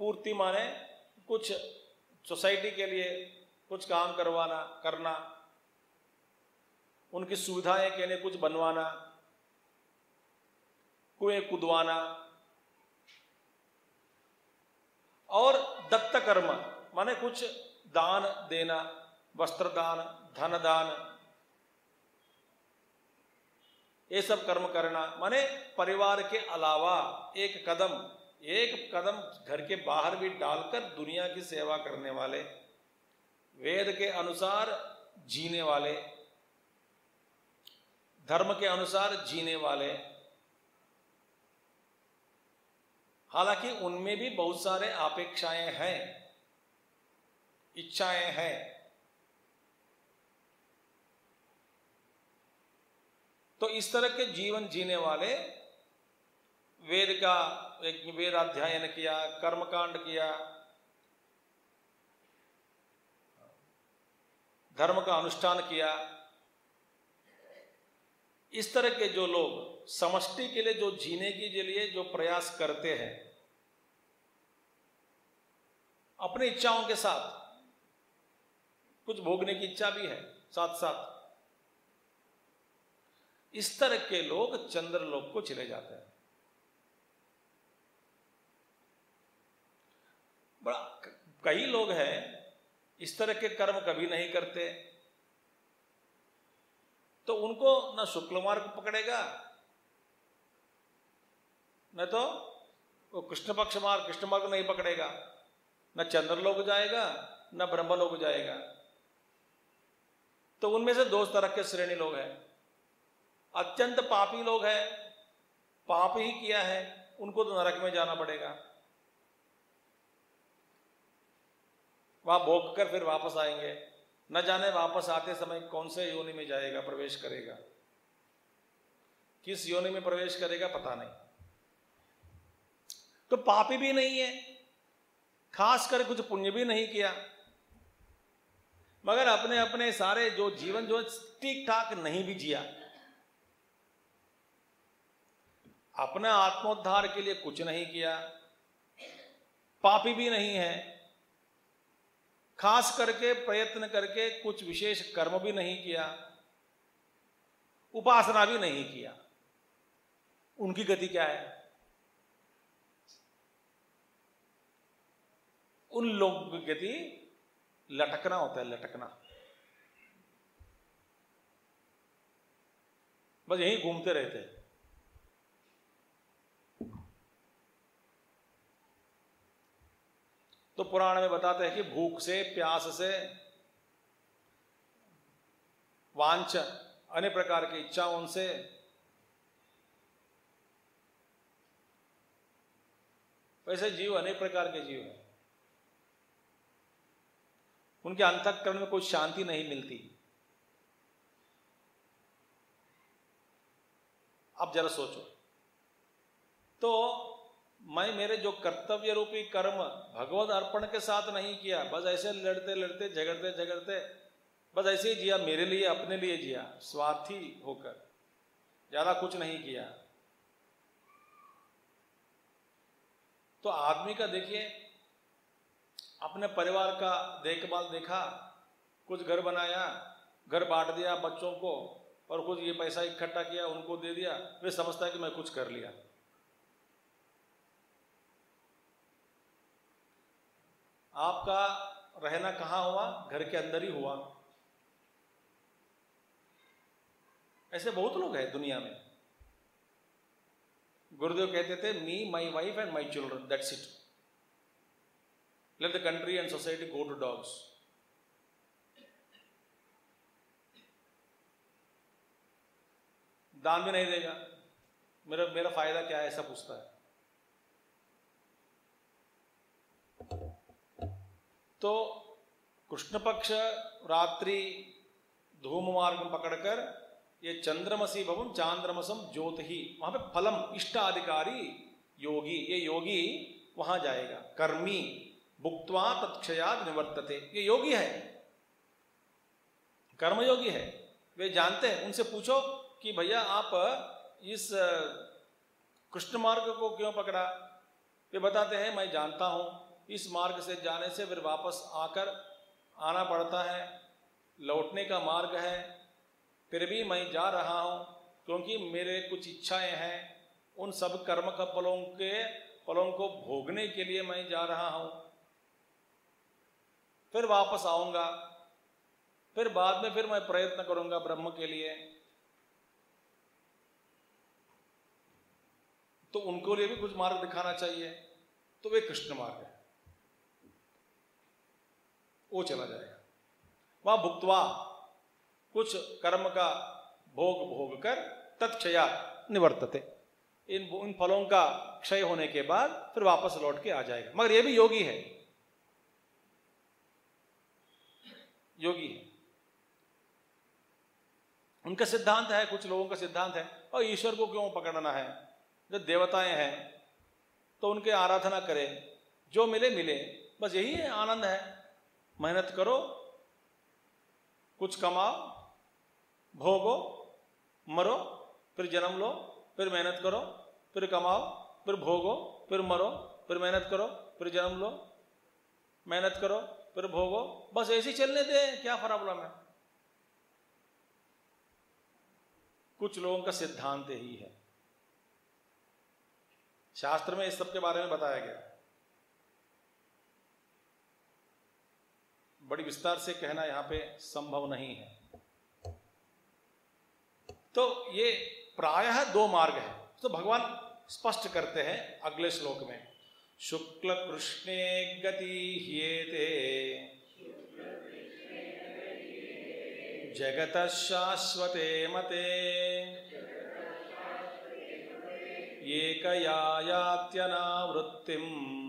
पूर्ति माने कुछ सोसाइटी के लिए कुछ काम करवाना, करना, उनकी सुविधाएँ के लिए कुछ बनवाना, कुएँ कुदवाना, और दत्त कर्म माने कुछ दान देना वस्त्र दान धन दान ये सब कर्म करना। माने परिवार के अलावा एक कदम एक कदम घर के बाहर भी डालकर दुनिया की सेवा करने वाले, वेद के अनुसार जीने वाले, धर्म के अनुसार जीने वाले, हालाँकि उनमें भी बहुत सारे अपेक्षाएँ हैं, इच्छाएँ हैं। तो इस तरह के जीवन जीने वाले वेद का एक वेद अध्ययन किया, कर्मकांड किया। धर्म का अनुष्ठान किया। इस तरह के जो लोग समष्टि के लिए, जो जीने के लिए, जो प्रयास करते हैं, अपनी इच्छाओं के साथ, कुछ भोगने की इच्छा भी है साथ साथ इस तरह के लोग चंद्रलोक को चले जाते हैं। बड़ा कई लोग हैं, इस तरह के कर्म कभी नहीं करते। तो उनको न शुक्ल मार्ग पकड़ेगा, न तो वो कृष्ण पक्ष मार्ग, कृष्ण मार्ग नहीं पकड़ेगा। न चंद्रलोक जाएगा, न ब्रह्मलोक जाएगा। तो उनमें से दो तरह के श्रेणी लोग हैं। अत्यंत पापी लोग हैं, पाप ही किया है, उनको तो नरक में जाना पड़ेगा। वहाँ भोग कर फिर वापस आएँगे। न जाने वापस आते समय कौन से योनि में जाएगा, प्रवेश करेगा। किस योनि में प्रवेश करेगा, पता नहीं। तो पापी भी नहीं है, खास कर कुछ पुण्य भी नहीं किया। मगर अपने अपने सारे जो जीवन, जो ठीक ठाक नहीं भी जिया अपना आत्मोद्धार के लिए कुछ नहीं किया, पापी भी नहीं है। खास करके, प्रयत्न करके कुछ विशेष कर्म भी नहीं किया, उपासना भी नहीं किया। उनकी गति क्या है? उन लोगों की गति लटकना होता है, लटकना। बस यहीं घूमते रहते तो पुराण में बताते हैं कि भूख से, प्यास से वांछ अन्य प्रकार की इच्छाओं से, वैसे जीव अनेक प्रकार के जीव हैं। उनके अंतकरण में कोई शांति नहीं मिलती। अब जरा सोचो। तो मैं मेरे जो कर्तव्य रूपी कर्म भगवत अर्पण के साथ नहीं किया, बस ऐसे लड़ते लड़ते, झगड़ते झगड़ते, बस ऐसे ही जिया, मेरे लिए, अपने लिए जिया, स्वार्थी होकर। ज़्यादा कुछ नहीं किया। तो आदमी का देखिए, अपने परिवार का देखभाल देखा, कुछ घर बनाया, घर बांट दिया बच्चों को, और कुछ ये पैसा इकट्ठा किया, उनको दे दिया, वे समझता है कि मैं कुछ कर लिया। आपका रहना कहाँ हुआ? घर के अंदर ही हुआ। ऐसे बहुत लोग हैं दुनिया में। गुरुदेव कहते थे me my wife and my children that's it let the country and society go to dogs दान भी नहीं देगा। मेरा मेरा फ़ायदा क्या है? ऐसा पूछता है। तो कृष्ण पक्ष रात्रि धूम मार्ग पकड़कर ये चंद्रमसी भवन चांद्रमसम ज्योति, वहाँ पे फलम, इष्टाधिकारी योगी, ये योगी वहाँ जाएगा। कर्मी, भुक्तवा तत्क्षयाद निवर्तते। ये योगी है। कर्मयोगी है। वे जानते हैं। उनसे पूछो कि भैया, आप इस कृष्ण मार्ग को क्यों पकड़ा? वे बताते हैं, मैं जानता हूँ। इस मार्ग से जाने से फिर वापस आकर आना पड़ता है। लौटने का मार्ग है। फिर भी मैं जा रहा हूँ, क्योंकि मेरे कुछ इच्छाएँ हैं। उन सब कर्म का के, फलों को भोगने के लिए मैं जा रहा हूँ। फिर वापस आऊँगा। फिर बाद में फिर मैं प्रयत्न करूँगा ब्रह्म के लिए। तो उनको लिए भी कुछ मार्ग दिखाना चाहिए। तो वे कृष्ण मार्ग है। वो चला जाएगा। वहाँ भुक्तवा कुछ कर्म का भोग भोग कर तत्क्षया निवर्तते। इन इन फलों का क्षय होने के बाद फिर वापस लौट के आ जाएगा। मगर ये भी योगी है। योगी है। उनका सिद्धांत है, कुछ लोगों का सिद्धांत है। और ईश्वर को क्यों पकड़ना है? जो देवताएँ हैं तो उनके आराधना करें। जो मिले मिले। बस यही है, आनंद है। मेहनत करो, कुछ कमाओ, भोगो, मरो, फिर जन्म लो, फिर मेहनत करो, फिर कमाओ, फिर भोगो, फिर मरो, फिर मेहनत करो, फिर जन्म लो, मेहनत करो, फिर भोगो। बस ऐसे चलने दे, क्या प्रॉब्लम है कुछ लोगों का सिद्धांत ही है। शास्त्र में इस सब के बारे में बताया गया। बड़ी विस्तार से कहना यहाँ पे संभव नहीं है। तो ये प्रायः दो मार्ग है। तो भगवान स्पष्ट करते हैं अगले श्लोक में। शुक्ल कृष्णे गति हेते जगत शाश्वते मते। एक एकयायात्यनावृत्तिम्।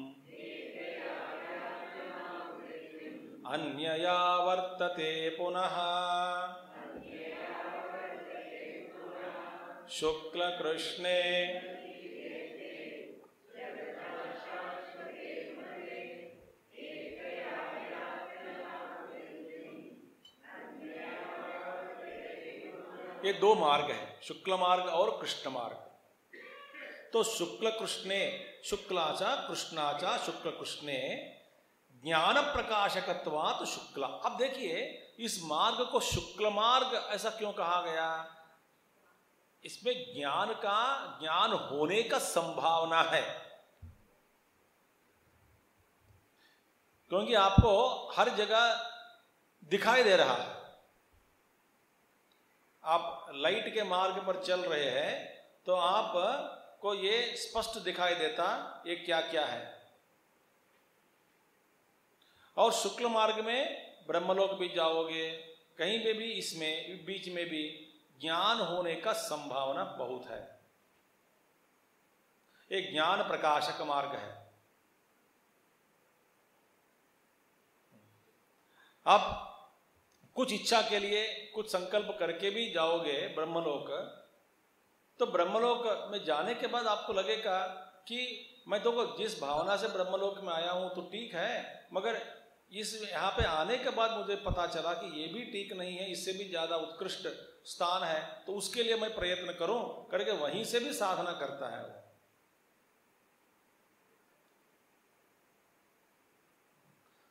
अन्यया वर्तते पुनः। शुक्लकृष्णे। ये दो मार्ग है, शुक्ल मार्ग और कृष्ण मार्ग। तो शुक्ल कृष्णे शुक्लाचा, कृष्णाचा शुक्ल कृष्णे ज्ञान प्रकाशकत्वात शुक्ला। अब देखिए, इस मार्ग को शुक्ल मार्ग ऐसा क्यों कहा गया? इसमें ज्ञान का, ज्ञान होने का संभावना है। क्योंकि आपको हर जगह दिखाई दे रहा है। आप लाइट के मार्ग पर चल रहे हैं तो आप को ये स्पष्ट दिखाई देता, ये क्या क्या है। और शुक्ल मार्ग में ब्रह्मलोक भी जाओगे, कहीं पे भी इसमें, बीच में भी ज्ञान होने का संभावना बहुत है। एक ज्ञान प्रकाशक मार्ग है। अब कुछ इच्छा के लिए कुछ संकल्प करके भी जाओगे ब्रह्मलोक तो ब्रह्मलोक में जाने के बाद आपको लगेगा कि मैं तो जिस भावना से ब्रह्मलोक में आया हूँ तो ठीक है, मगर इस यहाँ पे आने के बाद मुझे पता चला कि ये भी ठीक नहीं है, इससे भी ज़्यादा उत्कृष्ट स्थान है तो उसके लिए मैं प्रयत्न करूँ, करके वहीं से भी साधना करता है वो।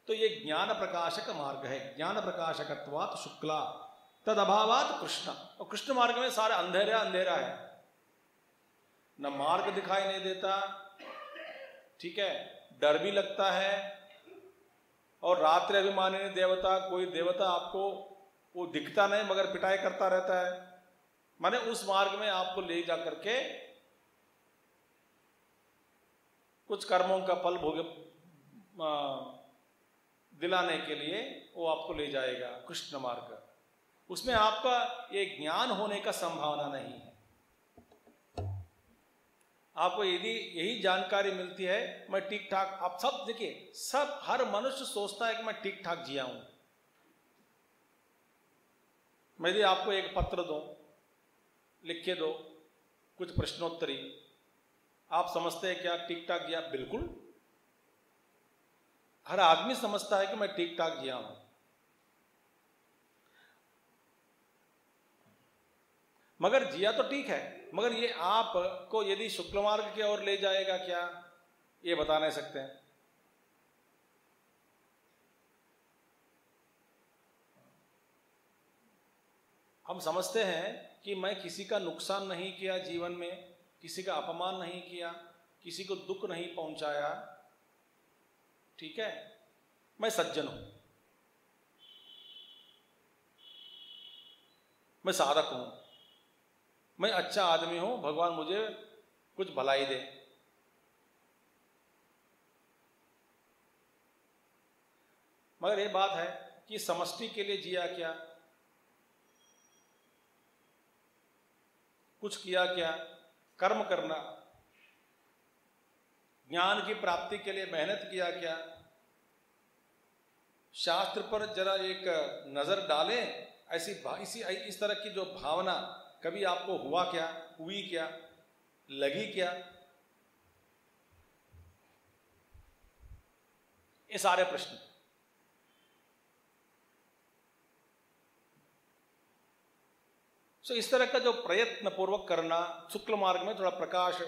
तो ये ज्ञान प्रकाशक मार्ग है, ज्ञान प्रकाशकत्वात शुक्ला तद अभावात कृष्ण। और कृष्ण मार्ग में सारे अंधेरा अंधेरा है। न मार्ग दिखाई नहीं देता, ठीक है, डर भी लगता है और रात्रि अभिमानी देवता, कोई देवता आपको, वो दिखता नहीं, मगर पिटाई करता रहता है। माने उस मार्ग में आपको ले जा करके कुछ कर्मों का फल भोग दिलाने के लिए वो आपको ले जाएगा, कृष्ण मार्ग। उसमें आपका ये ज्ञान होने का संभावना नहीं है। आपको यदि यही जानकारी मिलती है, मैं ठीक ठाक आप सब देखिए, सब, हर मनुष्य सोचता है कि मैं ठीक ठाक जिया हूँ। मैं यदि आपको एक पत्र दो, लिख के दो, कुछ प्रश्नोत्तरी, आप समझते हैं क्या ठीक ठाक जिया? बिल्कुल। हर आदमी समझता है कि मैं ठीक ठाक जिया हूँ। मगर जिया तो ठीक है मगर ये आप को यदि शुक्ल मार्ग की ओर ले जाएगा क्या? ये बता नहीं सकते हैं। हम समझते हैं कि मैं किसी का नुकसान नहीं किया जीवन में, किसी का अपमान नहीं किया, किसी को दुख नहीं पहुँचाया, ठीक है? मैं सज्जन हूँ। मैं साधक हूँ। मैं अच्छा आदमी हूँ, भगवान मुझे कुछ भलाई दे। मगर ये बात है कि समष्टि के लिए जिया क्या? कुछ किया क्या? कर्म करना। ज्ञान की प्राप्ति के लिए मेहनत किया क्या? शास्त्र पर जरा एक नज़र डालें, ऐसी इसी, इस तरह की जो भावना कभी आपको हुआ क्या, हुई क्या, लगी क्या? ये सारे प्रश्न। सो इस तरह का जो प्रयत्न पूर्वक करना, शुक्ल मार्ग में थोड़ा प्रकाश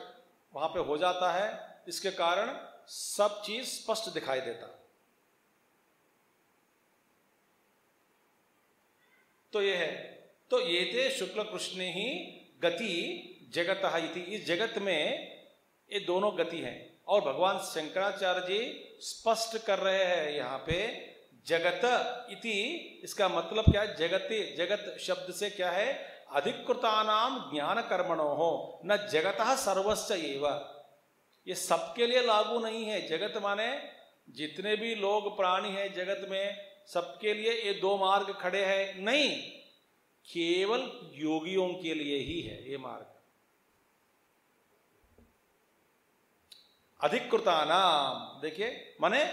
वहाँ पे हो जाता है, इसके कारण सब चीज़ स्पष्ट दिखाई देता। तो यह है। तो ये थे शुक्ल कृष्ण ही गति जगत इति। इस जगत में ये दोनों गति है। और भगवान शंकराचार्य जी स्पष्ट कर रहे हैं यहाँ पे, जगत इति। इसका मतलब क्या है? जगत जगत शब्द से क्या है? अधिकृतानाम ज्ञान कर्मणो हो न जगत सर्वस्व ये सबके लिए लागू नहीं है। जगत माने जितने भी लोग प्राणी हैं जगत में, सबके लिए ये दो मार्ग खड़े हैं। नहीं केवल योगियों के लिए ही है ये मार्ग। अधिकृता नाम देखिए, माने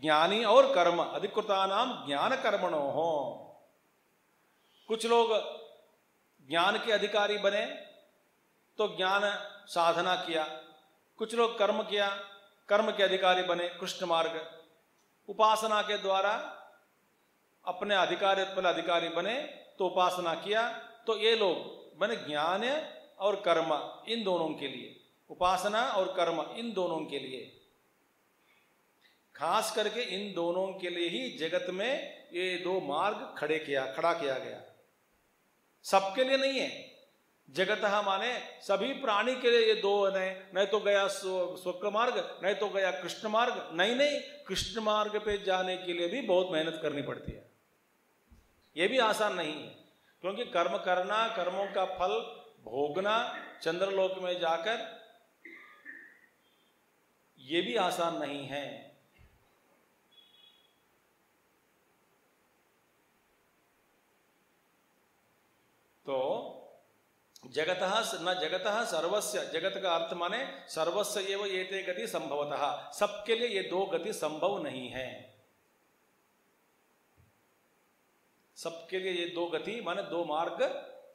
ज्ञानी और कर्म अधिकृता नाम ज्ञान कर्मणो हो। कुछ लोग ज्ञान के अधिकारी बने तो ज्ञान साधना किया। कुछ लोग कर्म किया, कर्म के अधिकारी बने, कृष्ण मार्ग। उपासना के द्वारा अपने अधिकारी अधिकारी बने तो उपासना किया तो ये लोग, मैंने ज्ञान और कर्म, इन दोनों के लिए, उपासना और कर्म, इन दोनों के लिए। खास करके इन दोनों के लिए ही जगत में ये दो मार्ग खड़े किया, खड़ा किया गया। सबके लिए नहीं है। जगत माने सभी प्राणी के लिए ये दो नहीं नहीं तो गया स्वक्र मार्ग, नहीं तो गया कृष्ण मार्ग। नहीं नहीं, कृष्ण मार्ग पे जाने के लिए भी बहुत मेहनत करनी पड़ती है। ये भी आसान नहीं है, क्योंकि कर्म करना, कर्मों का फल भोगना, चंद्रलोक में जाकर, ये भी आसान नहीं है। तो जगत न जगत सर्वस्व जगत का अर्थ माने सर्वस्व एवं ये गति संभवतः, सबके लिए ये दो गति संभव नहीं है। सबके लिए ये दो गति माने दो मार्ग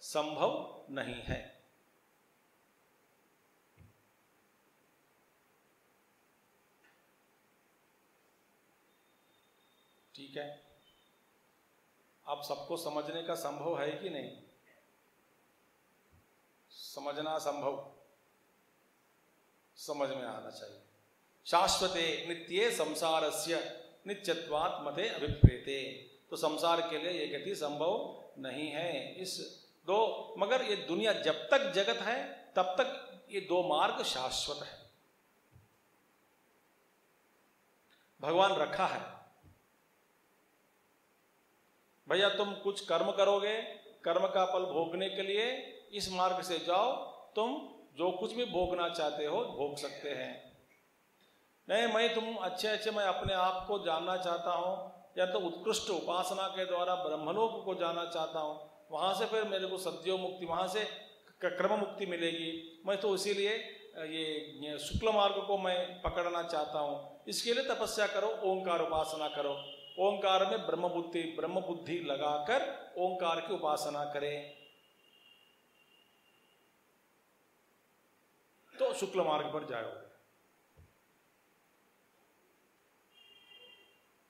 संभव नहीं है। ठीक है? अब सबको समझने का संभव है कि नहीं? समझना संभव। समझ में आना चाहिए। शाश्वते नित्ये संसारस्य नित्यवात्मते अभिप्रेते। तो संसार के लिए ये गति संभव नहीं है। इस दो, मगर ये दुनिया जब तक जगत है, तब तक ये दो मार्ग शाश्वत है। भगवान रखा है। भैया, तुम कुछ कर्म करोगे, कर्म का फल भोगने के लिए इस मार्ग से जाओ, तुम जो कुछ भी भोगना चाहते हो, भोग सकते हैं। नहीं, मैं तुम अच्छे अच्छे मैं अपने आप को जानना चाहता हूँ या तो उत्कृष्ट उपासना के द्वारा ब्रह्मलोक को जाना चाहता हूँ वहाँ से फिर मेरे को सद्यो मुक्ति वहाँ से क्रम मुक्ति मिलेगी। मैं तो इसीलिए ये, शुक्ल मार्ग को मैं पकड़ना चाहता हूँ। इसके लिए तपस्या करो ओंकार उपासना करो। ओंकार में ब्रह्म बुद्धि ब्रह्म बुद्धि लगाकर ओंकार की उपासना करें। तो शुक्ल मार्ग पर जाओगे।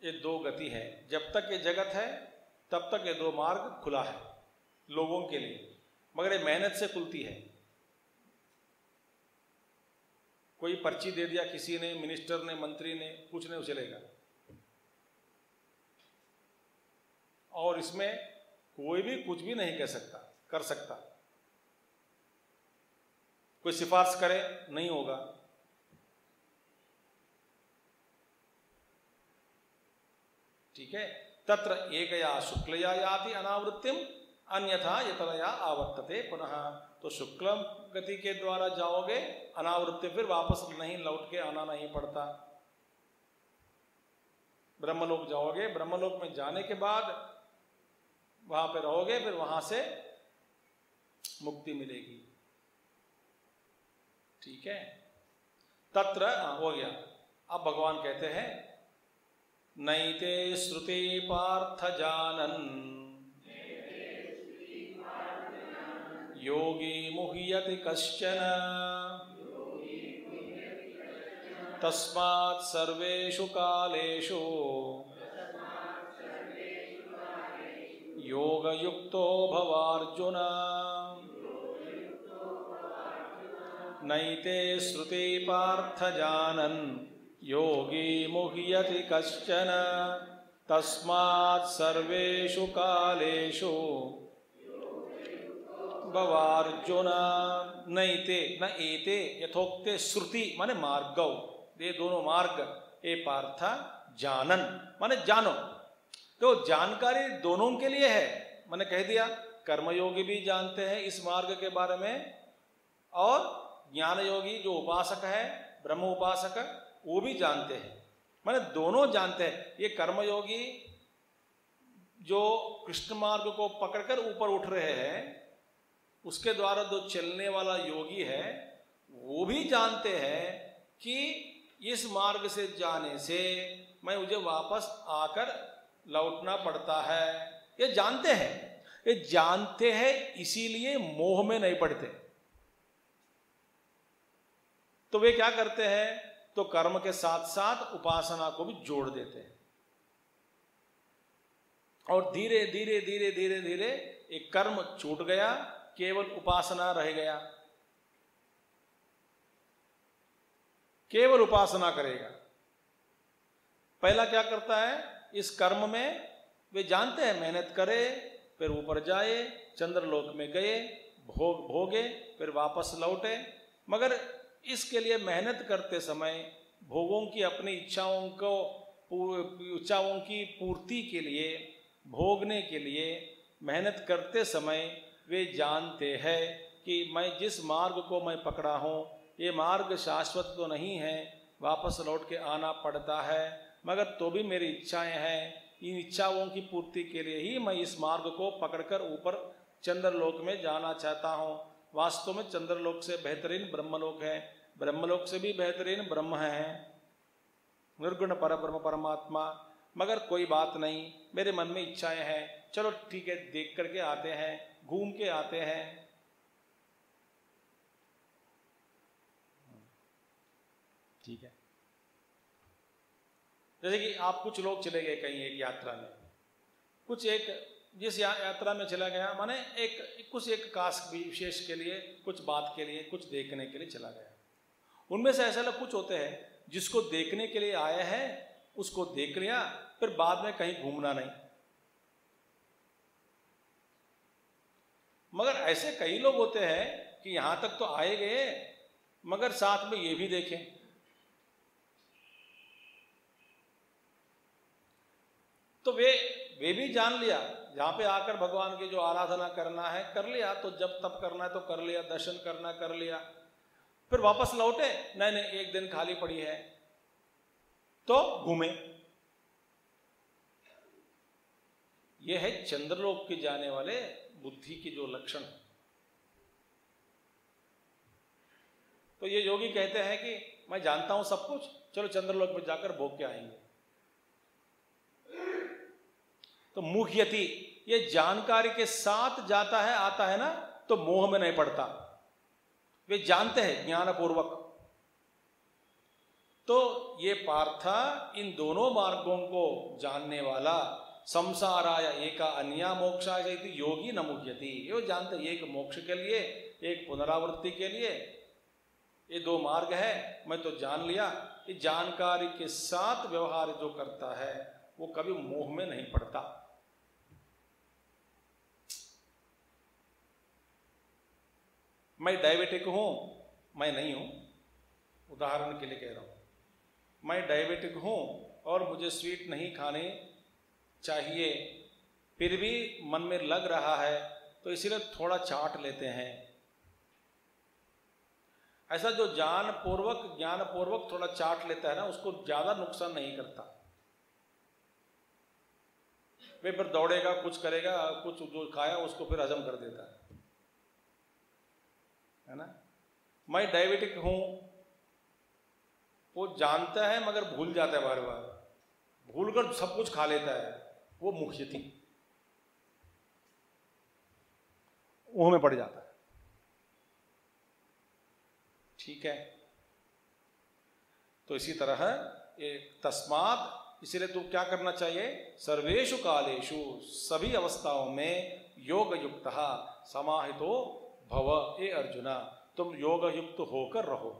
ये दो गति है। जब तक ये जगत है, तब तक ये दो मार्ग खुला है लोगों के लिए। मगर ये मेहनत से खुलती है। कोई पर्ची दे दिया किसी ने, मिनिस्टर ने, मंत्री ने, कुछ नहीं उछलेगा। और इसमें कोई भी कुछ भी नहीं कह सकता, कर सकता। कोई सिफारिश करे, नहीं होगा। ठीक है? तत्र एक या शुक्लया याति अनावृत्तिम अन्यथा यतनया आवर्तते पुनः। तो शुक्ल गति के द्वारा जाओगे अनावृत्ति फिर वापस नहीं लौट के आना नहीं पड़ता। ब्रह्मलोक जाओगे ब्रह्मलोक में जाने के बाद वहाँ पे रहोगे फिर वहाँ से मुक्ति मिलेगी। ठीक है? तत्र हाँ, हो गया। अब भगवान कहते हैं नैते श्रुति पार्थ जानन। योगी मुह्यति कश्चन। तस्मात् सर्वेषु कालेषु। योगयुक्तो भवार्जुन। नैते श्रुति पार्थ जानन। योगी मुह्यति कश्चन। तस्मात् कालेषु भवार्जुन। नैते, न एते, यथोक्ते श्रुति, माने मार्गौ। ये दोनों मार्ग ए पार्थ जानन। माने जानो। तो जानकारी दोनों के लिए है। मैंने कह दिया, कर्मयोगी भी जानते हैं इस मार्ग के बारे में, और ज्ञान योगी जो उपासक है, ब्रह्म उपासक वो भी जानते हैं। मैंने दोनों जानते हैं। ये कर्मयोगी जो कृष्ण मार्ग को पकड़कर ऊपर उठ रहे हैं, उसके द्वारा जो चलने वाला योगी है, वो भी जानते हैं कि इस मार्ग से जाने से मैं मुझे वापस आकर लौटना पड़ता है। ये जानते हैं। ये जानते हैं, इसीलिए मोह में नहीं पड़ते। तो वे क्या करते हैं? तो कर्म के साथ साथ उपासना को भी जोड़ देते हैं। और धीरे धीरे धीरे धीरे धीरे एक कर्म छूट गया, केवल उपासना रह गया। केवल उपासना करेगा। पहला क्या करता है? इस कर्म में वे जानते हैं, मेहनत करे, फिर ऊपर जाए, चंद्रलोक में गए, भोग, भोगे, फिर वापस लौटे। मगर इसके लिए मेहनत करते समय भोगों की अपनी इच्छाओं को इच्छाओं की पूर्ति के लिए, भोगने के लिए मेहनत करते समय वे जानते हैं कि मैं जिस मार्ग को मैं पकड़ा हूँ, ये मार्ग शाश्वत तो नहीं है, वापस लौट के आना पड़ता है, मगर तो भी मेरी इच्छाएँ हैं। इन इच्छाओं की पूर्ति के लिए ही मैं इस मार्ग को पकड़कर ऊपर चंद्रलोक में जाना चाहता हूँ। वास्तव में चंद्रलोक से बेहतरीन ब्रह्मलोक है। ब्रह्मलोक से भी बेहतरीन ब्रह्म है। निर्गुण पर ब्रह्म परमात्मा। मगर कोई बात नहीं, मेरे मन में इच्छाएँ हैं। चलो ठीक है, देख करके आते हैं, घूम के आते हैं। ठीक है। जैसे कि आप कुछ लोग चले गए कहीं एक यात्रा में। कुछ एक जिस या, यात्रा में चला गया माने एक कुछ एक कास विशेष के लिए कुछ बात के लिए कुछ देखने के लिए चला गया। उनमें से ऐसे लोग कुछ होते हैं जिसको देखने के लिए आया है उसको देख लिया फिर बाद में कहीं घूमना नहीं। मगर ऐसे कई लोग होते हैं कि यहाँ तक तो आए गए मगर साथ में ये भी देखें। तो वे वे भी जान लिया जहाँ पे आकर भगवान की जो आराधना करना है, कर लिया तो जब तब करना है तो कर लिया, दर्शन करना कर लिया। फिर वापस लौटे, नहीं नहीं, एक दिन खाली पड़ी है तो घूमे। यह है चंद्रलोक के जाने वाले बुद्धि के जो लक्षण। तो ये योगी कहते हैं कि, मैं जानता हूँ सब कुछ, चलो चंद्रलोक में जाकर भोग के आएँगे। तो मुख्यति ये जानकारी के साथ जाता है, आता है ना तो मोह में नहीं पड़ता। वे जानते हैं, ज्ञानपूर्वक। तो ये पार्था इन दोनों मार्गों को जानने वाला संसाराय एक अन्या मोक्षा योगी न मुह्यति। ये जानते एक मोक्ष के लिए, एक पुनरावृत्ति के लिए। ये दो मार्ग है, मैं तो जान लिया, ये जानकारी के साथ व्यवहार जो करता है, वो कभी मोह में नहीं पड़ता। मैं डायबिटिक हूँ, मैं नहीं हूँ। उदाहरण के लिए कह रहा हूँ। मैं डायबिटिक हूँ और मुझे स्वीट नहीं खाने चाहिए, फिर भी मन में लग रहा है तो इसीलिए थोड़ा चाट लेते हैं। ऐसा जो ज्ञान पूर्वक ज्ञान पूर्वक थोड़ा चाट लेता है ना, उसको ज़्यादा नुकसान नहीं करता। वे फिर दौड़ेगा, कुछ करेगा, कुछ जो खाया, उसको फिर हजम कर देता है। है ना? मैं डायबिटिक हूँ, वो जानता है मगर भूल जाता है बार बार भूल कर सब कुछ खा लेता है, वो मुख्य थी। वो में पड़ जाता है। ठीक है? तो इसी तरह ये तस्मात, इसीलिए तो क्या करना चाहिए? सर्वेशु कालेशु सभी अवस्थाओं में योग युक्त समाहितो भव ए अर्जुना, तुम योग युक्त होकर रहो।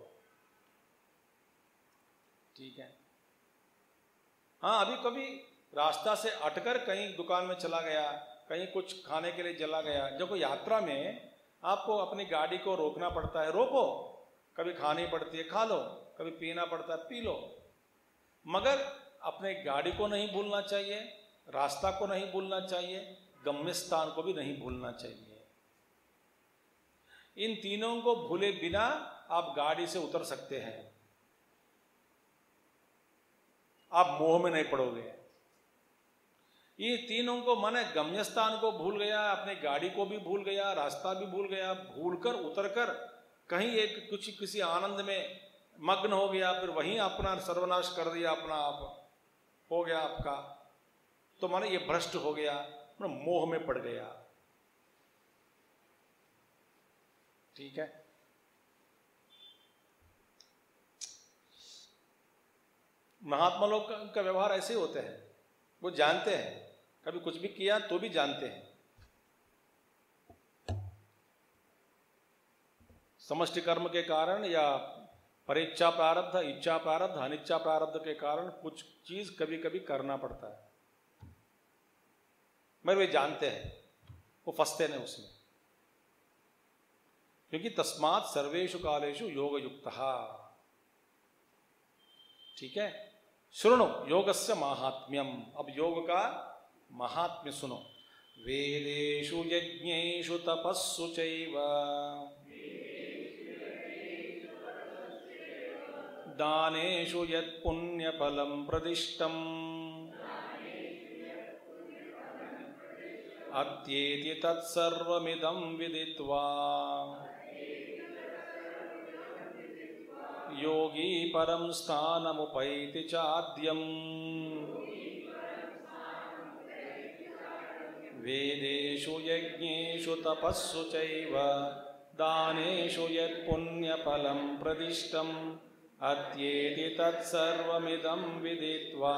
ठीक है। हाँ अभी कभी रास्ता से अटकर कहीं दुकान में चला गया, कहीं कुछ खाने के लिए चला गया कोई यात्रा में आपको अपनी गाड़ी को रोकना पड़ता है, रोको। कभी खानी पड़ती है, खा लो। कभी पीना पड़ता है, पी लो। मगर अपने गाड़ी को नहीं भूलना चाहिए, रास्ता को नहीं भूलना चाहिए गम्य स्थान को भी नहीं भूलना चाहिए। इन तीनों को भूले बिना आप गाड़ी से उतर सकते हैं। आप मोह में नहीं पड़ोगे। ये तीनों को माने गम्यस्थान को भूल गया, अपने गाड़ी को भी भूल गया, रास्ता भी भूल गया भूल कर उतर कर कहीं एक कुछ किसी आनंद में मग्न हो गया, फिर वहीं अपना सर्वनाश कर दिया, अपना आप हो गया आपका। तो माने ये भ्रष्ट हो गया मोह में पड़ गया। ठीक है। महात्मा लोग का व्यवहार ऐसे होते हैं वो जानते हैं कभी कुछ भी किया तो भी जानते हैं। समष्टि कर्म के कारण या परीक्षा प्रारब्ध इच्छा प्रारब्ध अनिच्छा प्रारब्ध के कारण कुछ चीज़ कभी कभी करना पड़ता है। मगर वे जानते हैं वो फंसते नहीं उसमें। क्योंकि तस्मात सर्वेशु कालेशु योग युक्त ठीक है? सुनो योग से महात्म्यम। अब योग का महात्म्य सुनो। वेदेशु यज्ञेशु तपस्सु चैव। दानेषु यत्पुण्यफलं प्रदिष्टम् अत्येति तत्सर्वमिदं विदित्वा। योगी परं स्थानमुपैति चाद्यम्। वेदेषु यज्ञेषु तपस्सु चैव, दानेषु यत्पुण्यफलं प्रदिष्टम् अत्येति तत्सर्वमिदं विदित्वा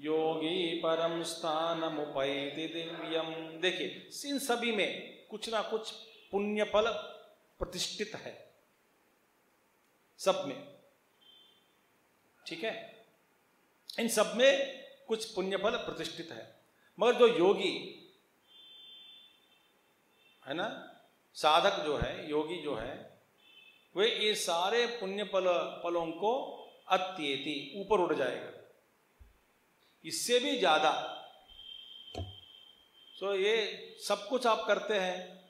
योगी परम स्थानमुपैति दिव्यम। देखिए इन सभी में कुछ ना कुछ पुण्य फल प्रतिष्ठित है। सब में। ठीक है? इन सब में कुछ पुण्य फल प्रतिष्ठित है। मगर जो योगी, है ना? साधक जो है, योगी जो है, वे ये सारे पुण्य फल फलों को अत्येति, ऊपर उड़ जाएगा। इससे भी ज़्यादा। सो ये सब कुछ आप करते हैं,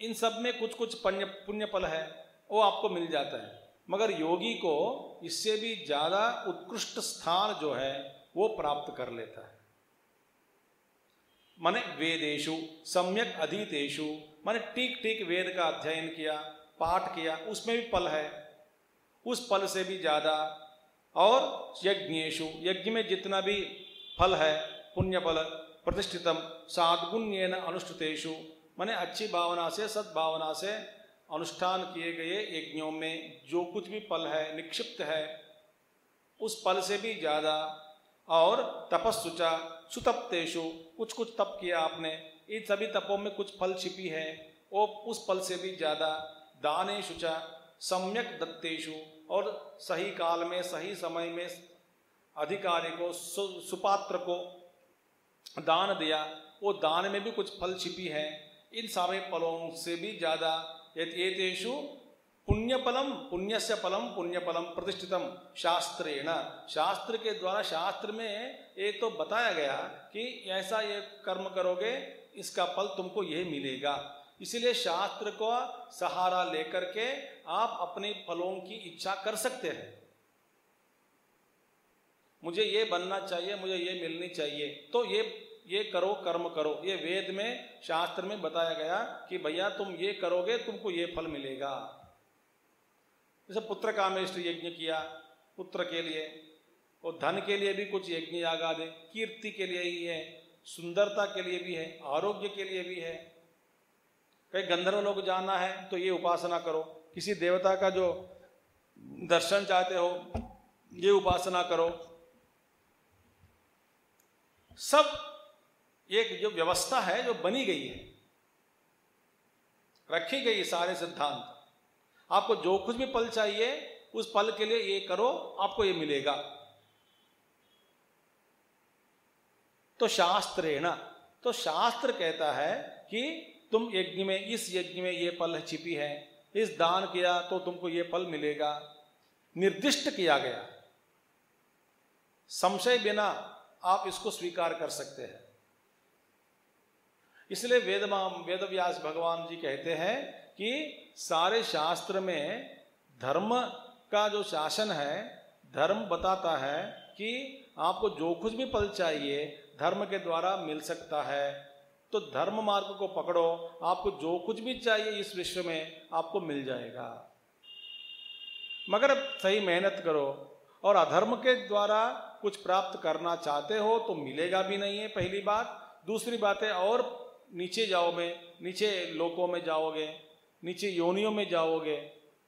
इन सब में कुछ कुछ पुण्य पुण्य फल है, वो आपको मिल जाता है। मगर योगी को इससे भी ज़्यादा उत्कृष्ट स्थान जो है, वो प्राप्त कर लेता है। माने वेदेशु सम्यक अधीतेशु माने ठीक ठीक वेद का अध्ययन किया, पाठ किया, उसमें भी पल है। उस पल से भी ज़्यादा, और यज्ञेशु यज्ञ में जितना भी फल है पुण्य फल प्रतिष्ठितम साधगुण्यन अनुष्ठितेशु मैंने अच्छी भावना से, सद्भावना से अनुष्ठान किए गए यज्ञों में जो कुछ भी पल है निक्षिप्त है उस पल से भी ज़्यादा और तपस्ुचा सुतप्तेशु कुछ कुछ तप किया आपने इन सभी तपों में कुछ फल छिपी है वो उस फल से भी ज़्यादा दाने शुचा सम्यक दत्तेशु और सही काल में सही समय में अधिकारी को सु, सुपात्र को दान दिया वो दान में भी कुछ फल छिपी है इन सारे फलों से भी ज़्यादा एतेषु पुण्यफलम पुण्य से फलम, पुण्यफलम प्रतिष्ठितम शास्त्रेण। शास्त्र के द्वारा शास्त्र में ये तो बताया गया कि ऐसा ये कर्म करोगे, इसका फल तुमको यह मिलेगा। इसीलिए शास्त्र को सहारा लेकर के आप अपने फलों की इच्छा कर सकते हैं। मुझे ये बनना चाहिए, मुझे ये मिलनी चाहिए। तो ये ये करो, कर्म करो। ये वेद में, शास्त्र में बताया गया कि भैया तुम ये करोगे, तुमको ये फल मिलेगा। जैसे पुत्र कामेष्ट यज्ञ किया, पुत्र के लिए। और धन के लिए भी कुछ यज्ञ यागा दे। कीर्ति के लिए ही है, सुंदरता के लिए भी है, आरोग्य के लिए भी है। कई गंधर्व लोग जाना है तो ये उपासना करो। किसी देवता का जो दर्शन चाहते हो, ये उपासना करो। सब एक जो व्यवस्था है जो बनी गई है, रखी गई सारे सिद्धांत। आपको जो कुछ भी पल चाहिए, उस पल के लिए ये करो, आपको ये मिलेगा। तो शास्त्र है ना तो शास्त्र कहता है कि तुम यज्ञ में, इस यज्ञ में ये पल छिपी है, इस दान किया तो तुमको ये पल मिलेगा। निर्दिष्ट किया गया। संशय बिना आप इसको स्वीकार कर सकते हैं। इसलिए वेद वेद व्यास भगवान जी कहते हैं कि सारे शास्त्र में धर्म का जो शासन है, धर्म बताता है कि आपको जो कुछ भी फल चाहिए, धर्म के द्वारा मिल सकता है। तो धर्म मार्ग को पकड़ो, आपको जो कुछ भी चाहिए इस विश्व में आपको मिल जाएगा। मगर सही मेहनत करो और अधर्म के द्वारा कुछ प्राप्त करना चाहते हो तो मिलेगा भी नहीं है, पहली बात। दूसरी बात है और नीचे जाओगे, नीचे लोकों में जाओगे, नीचे योनियों में जाओगे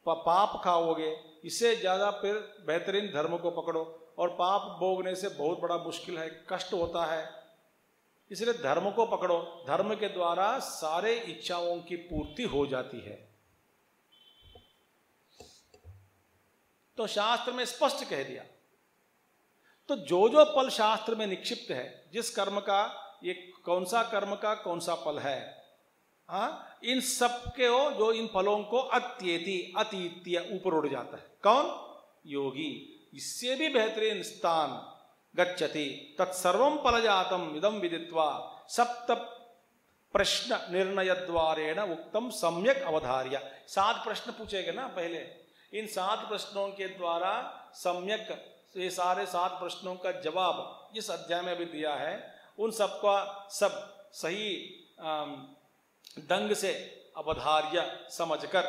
पाप खाओगे, इससे ज़्यादा फिर बेहतरीन धर्म को पकड़ो। और पाप भोगने से बहुत बड़ा मुश्किल है, कष्ट होता है। इसलिए धर्म को पकड़ो। धर्म के द्वारा सारे इच्छाओं की पूर्ति हो जाती है। तो शास्त्र में स्पष्ट कह दिया। तो जो जो पल शास्त्र में निक्षिप्त है, जिस कर्म का ये कौन सा कर्म का, कौन सा फल है? हा? इन सब के हो जो इन फलों को अत्येति, अतीत्य, ऊपर उड़ जाता है। कौन? योगी। इससे भी बेहतरीन स्थान गच्छति। तत्सर्व फलजातम इदम विदित्वा सप्त प्रश्न निर्णय द्वारे द्वारेण उत्तम सम्यक अवधार्य। सात प्रश्न पूछेगा ना पहले? इन सात प्रश्नों के द्वारा सम्यक, ये सारे सात प्रश्नों का जवाब इस अध्याय में भी दिया है उन सबका सब सही ढंग से अवधार्य समझकर,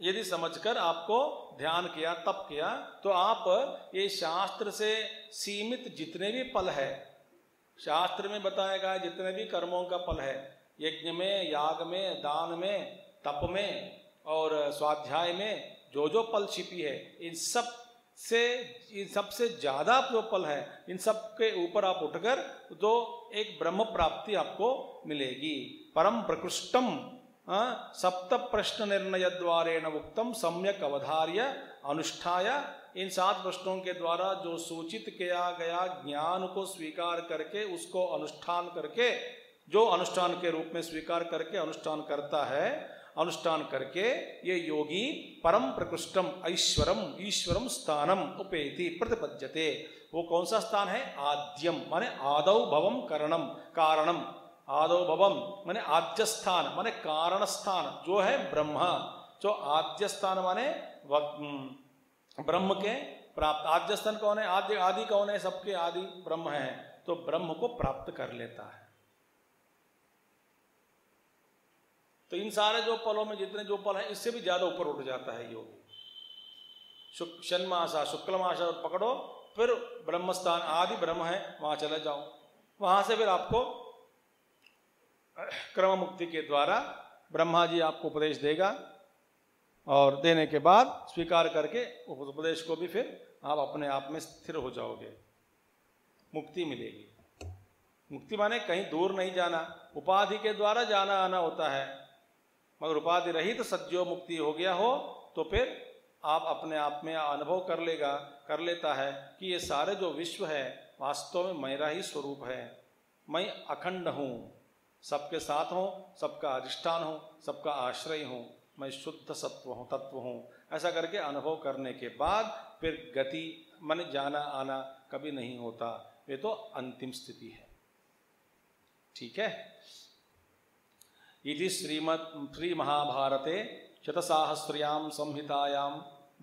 यदि समझकर आपको ध्यान किया, तप किया तो आप ये शास्त्र से सीमित जितने भी पल है, शास्त्र में बताया गया जितने भी कर्मों का पल है, यज्ञ में, याग में, दान में, तप में और स्वाध्याय में जो जो पल छिपी है, इन सब से इन सबसे ज़्यादा जो पल है, इन सब के ऊपर आप उठकर तो एक ब्रह्म प्राप्ति आपको मिलेगी। परम प्रकृष्टम सप्त प्रश्न निर्णय द्वारे न उक्तम, सम्यक अवधार्य अनुष्ठाय। इन सात प्रश्नों के द्वारा जो सूचित किया गया ज्ञान को स्वीकार करके, उसको अनुष्ठान करके, जो अनुष्ठान के रूप में स्वीकार करके अनुष्ठान करता है अनुष्ठान करके ये योगी परम प्रकृष्टम, ऐश्वरम, ईश्वरम स्थानम उपेति, प्रतिपद्यते। वो कौन सा स्थान है? आद्यम, माने आदौ भवम करणम, कारणम। आदौ भवम माने आद्य स्थान माने कारण स्थान जो है ब्रह्म, जो आद्य स्थान माने ब्रह्म के प्राप्त। आद्य स्थान कौन है? आदि आदि कौन है? सबके आदि ब्रह्म है। तो ब्रह्म को प्राप्त कर लेता है। तो इन सारे जो पलों में जितने जो पल हैं, इससे भी ज़्यादा ऊपर उठ जाता है योग। शन मासा, शुक्ल मासा पकड़ो, फिर ब्रह्मस्थान आदि ब्रह्म है, वहाँ चले जाओ। वहाँ से फिर आपको क्रम मुक्ति के द्वारा ब्रह्मा जी आपको उपदेश देगा और देने के बाद स्वीकार करके उपदेश को भी फिर आप अपने आप में स्थिर हो जाओगे। मुक्ति मिलेगी। मुक्ति माने कहीं दूर नहीं जाना। उपाधि के द्वारा जाना आना होता है। मगर उपाधि रहित तो सज्जो मुक्ति हो गया हो तो फिर आप अपने आप में अनुभव कर लेगा, कर लेता है कि ये सारे जो विश्व है, वास्तव में मेरा ही स्वरूप है। मैं अखंड हूँ, सबके साथ हूँ, सबका अधिष्ठान हूँ, सबका आश्रय हूँ, मैं शुद्ध सत्व हूँ, तत्व हूँ। ऐसा करके अनुभव करने के बाद फिर गति, मन जाना आना कभी नहीं होता। ये तो अंतिम स्थिति है। ठीक है? इति श्रीमद् श्रीमहाभारते शतसाहस्र्यां संहितायां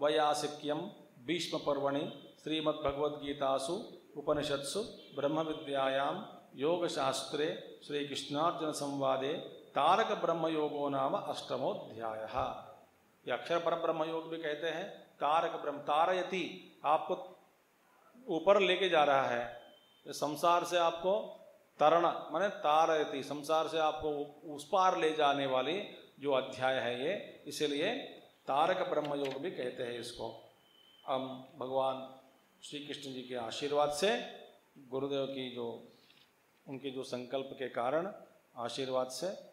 वयासिक्यं भीष्मपर्वणि श्रीमद्भगवद्गीतासु उपनिषत्सु ब्रह्मविद्यायां योगशास्त्रे श्रीकृष्णार्जुनसंवादे तारक ब्रह्म योगो नाम अष्टमोध्याय ये अक्षर पर भी कहते हैं तारक ब्रह्म तारयति आपको ऊपर लेके जा रहा है संसार से आपको तरण, माने तारयती, संसार से आपको उस पार ले जाने वाली जो अध्याय है ये, इसीलिए तारक ब्रह्म योग भी कहते हैं इसको। हम भगवान श्री कृष्ण जी के आशीर्वाद से, गुरुदेव की जो, उनके जो संकल्प के कारण आशीर्वाद से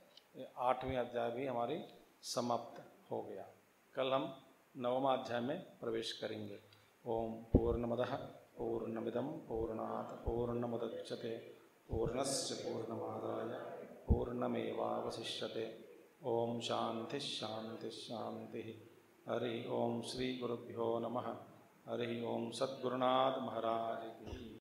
आठवीं अध्याय भी हमारी समाप्त हो गया। कल हम नवमा अध्याय में प्रवेश करेंगे। ओम पूर्ण मद पूर्णमद पूर्णमिदम पूर्णात, पूर्णमुदच्यते। पूर्णस्य पूर्णमादाय। पूर्णमेवावशिष्यते। शांति शांति हरि ओम श्री गुरुभ्यो नमः। हरि ओम सद्गुरुनाथ महाराज की।